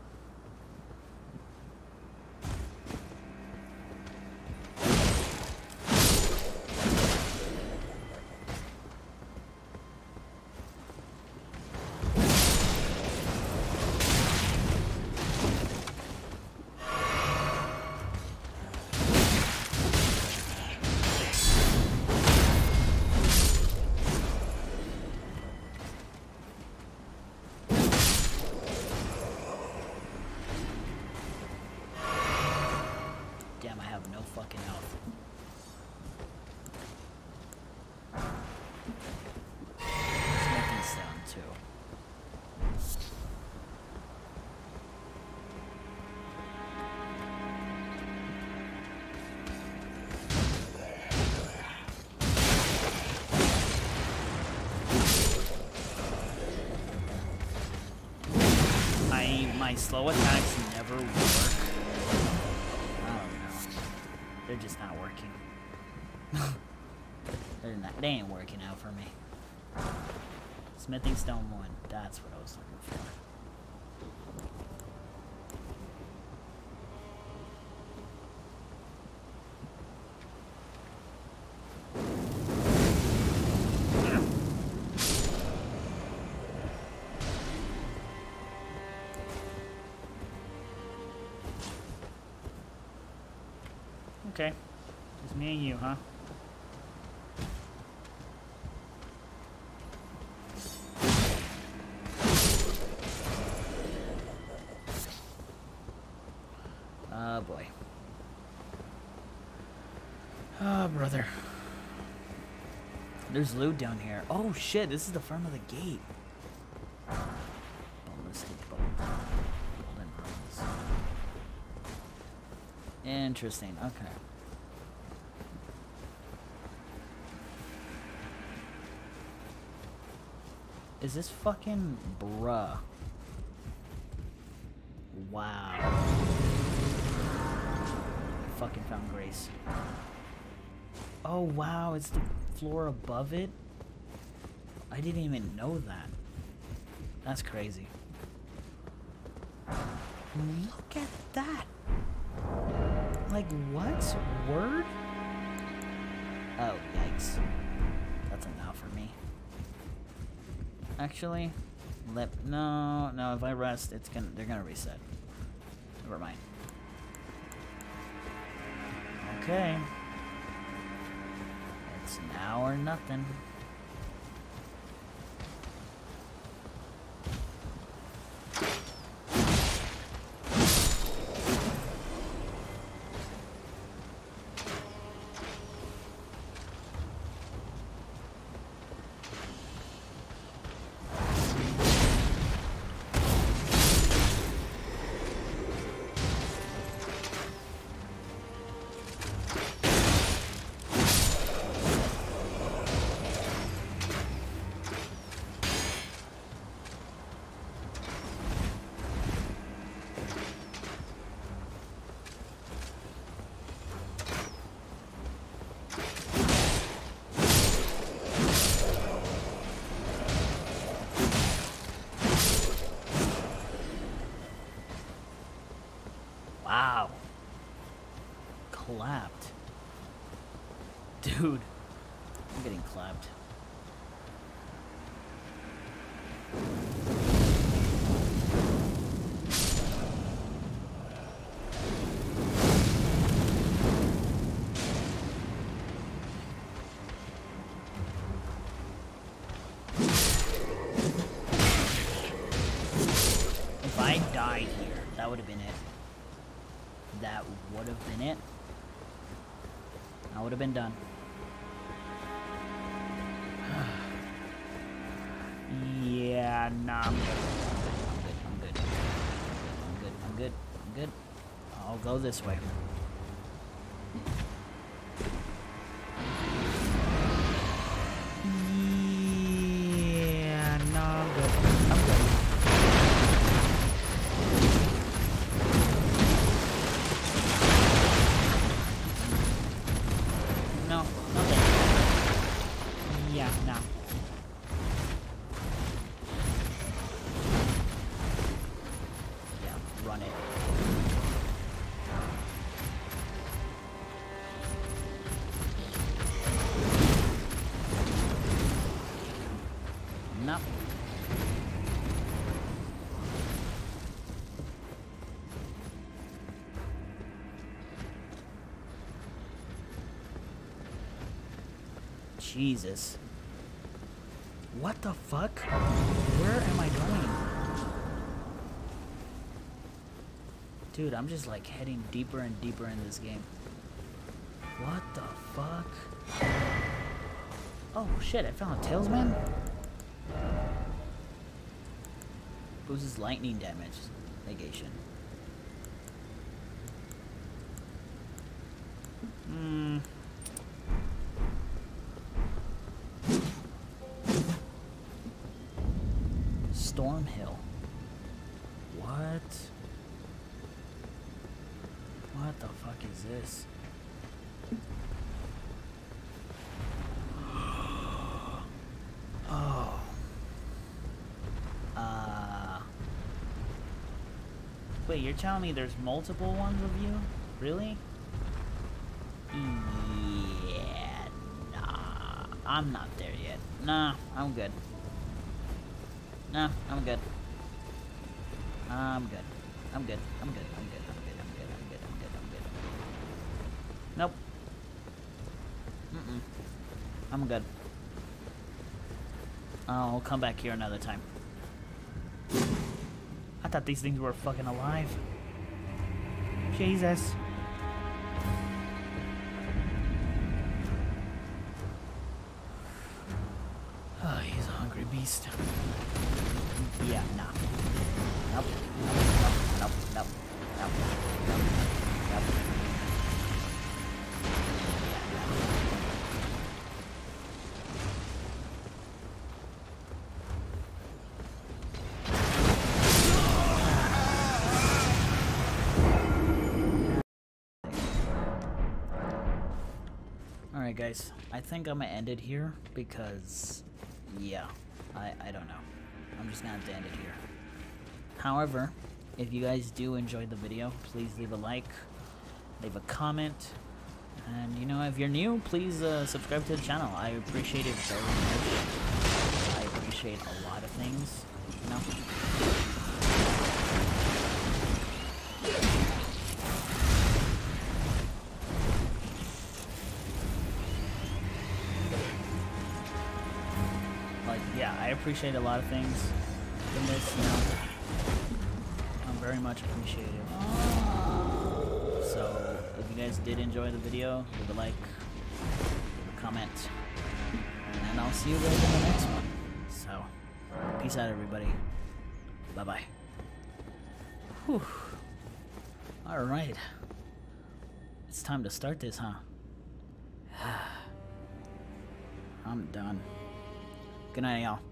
My slow attacks never work. I don't know. They're just not working. [laughs] They're not, they ain't working out for me. Smithing stone one. That's what I was looking for. You, huh? Oh boy. Oh brother. There's loot down here. Oh shit, this is the front of the gate. Interesting, okay. Is this fucking bruh? Wow. Fucking found Grace. Oh wow, it's the floor above it? I didn't even know that. That's crazy. Look at that! Like, what? Word? Oh, yikes. Actually, let no, no. If I rest, it's gonna they're gonna reset. Never mind. Okay. It's now or nothing. Been done. yeah, nah, I'm good. I'm good. I'm good. I'm good. I'm good. I'm good. I'll go this way. Jesus. What the fuck? Where am I going? Dude, I'm just like heading deeper and deeper in this game. What the fuck? Oh shit, I found a Talisman? Boosts lightning damage negation. This? Oh. [gasps] Uh. Wait, you're telling me there's multiple ones of you? Really? Yeah, nah. I'm not there yet. Nah, I'm good. Nah, I'm good. I'm good. I'm good. I'm good. I'm good. I'm good. I'm good. I'm good. I'm good. I'm good. Nope. Mm-mm. I'm good. I'll come back here another time. I thought these things were fucking alive. Jesus. I think I'm gonna end it here because, yeah, I, I don't know. I'm just gonna end it here. However, if you guys do enjoy the video, please leave a like, leave a comment, and you know, if you're new, please uh, subscribe to the channel. I appreciate it very much. I appreciate a lot of things, appreciate a lot of things from this, you know. I'm very much appreciative. So, if you guys did enjoy the video, leave a like, leave a comment, and I'll see you guys in the next one. So, peace out, everybody. Bye-bye. Whew. Alright. It's time to start this, huh? [sighs] I'm done. Good night, y'all.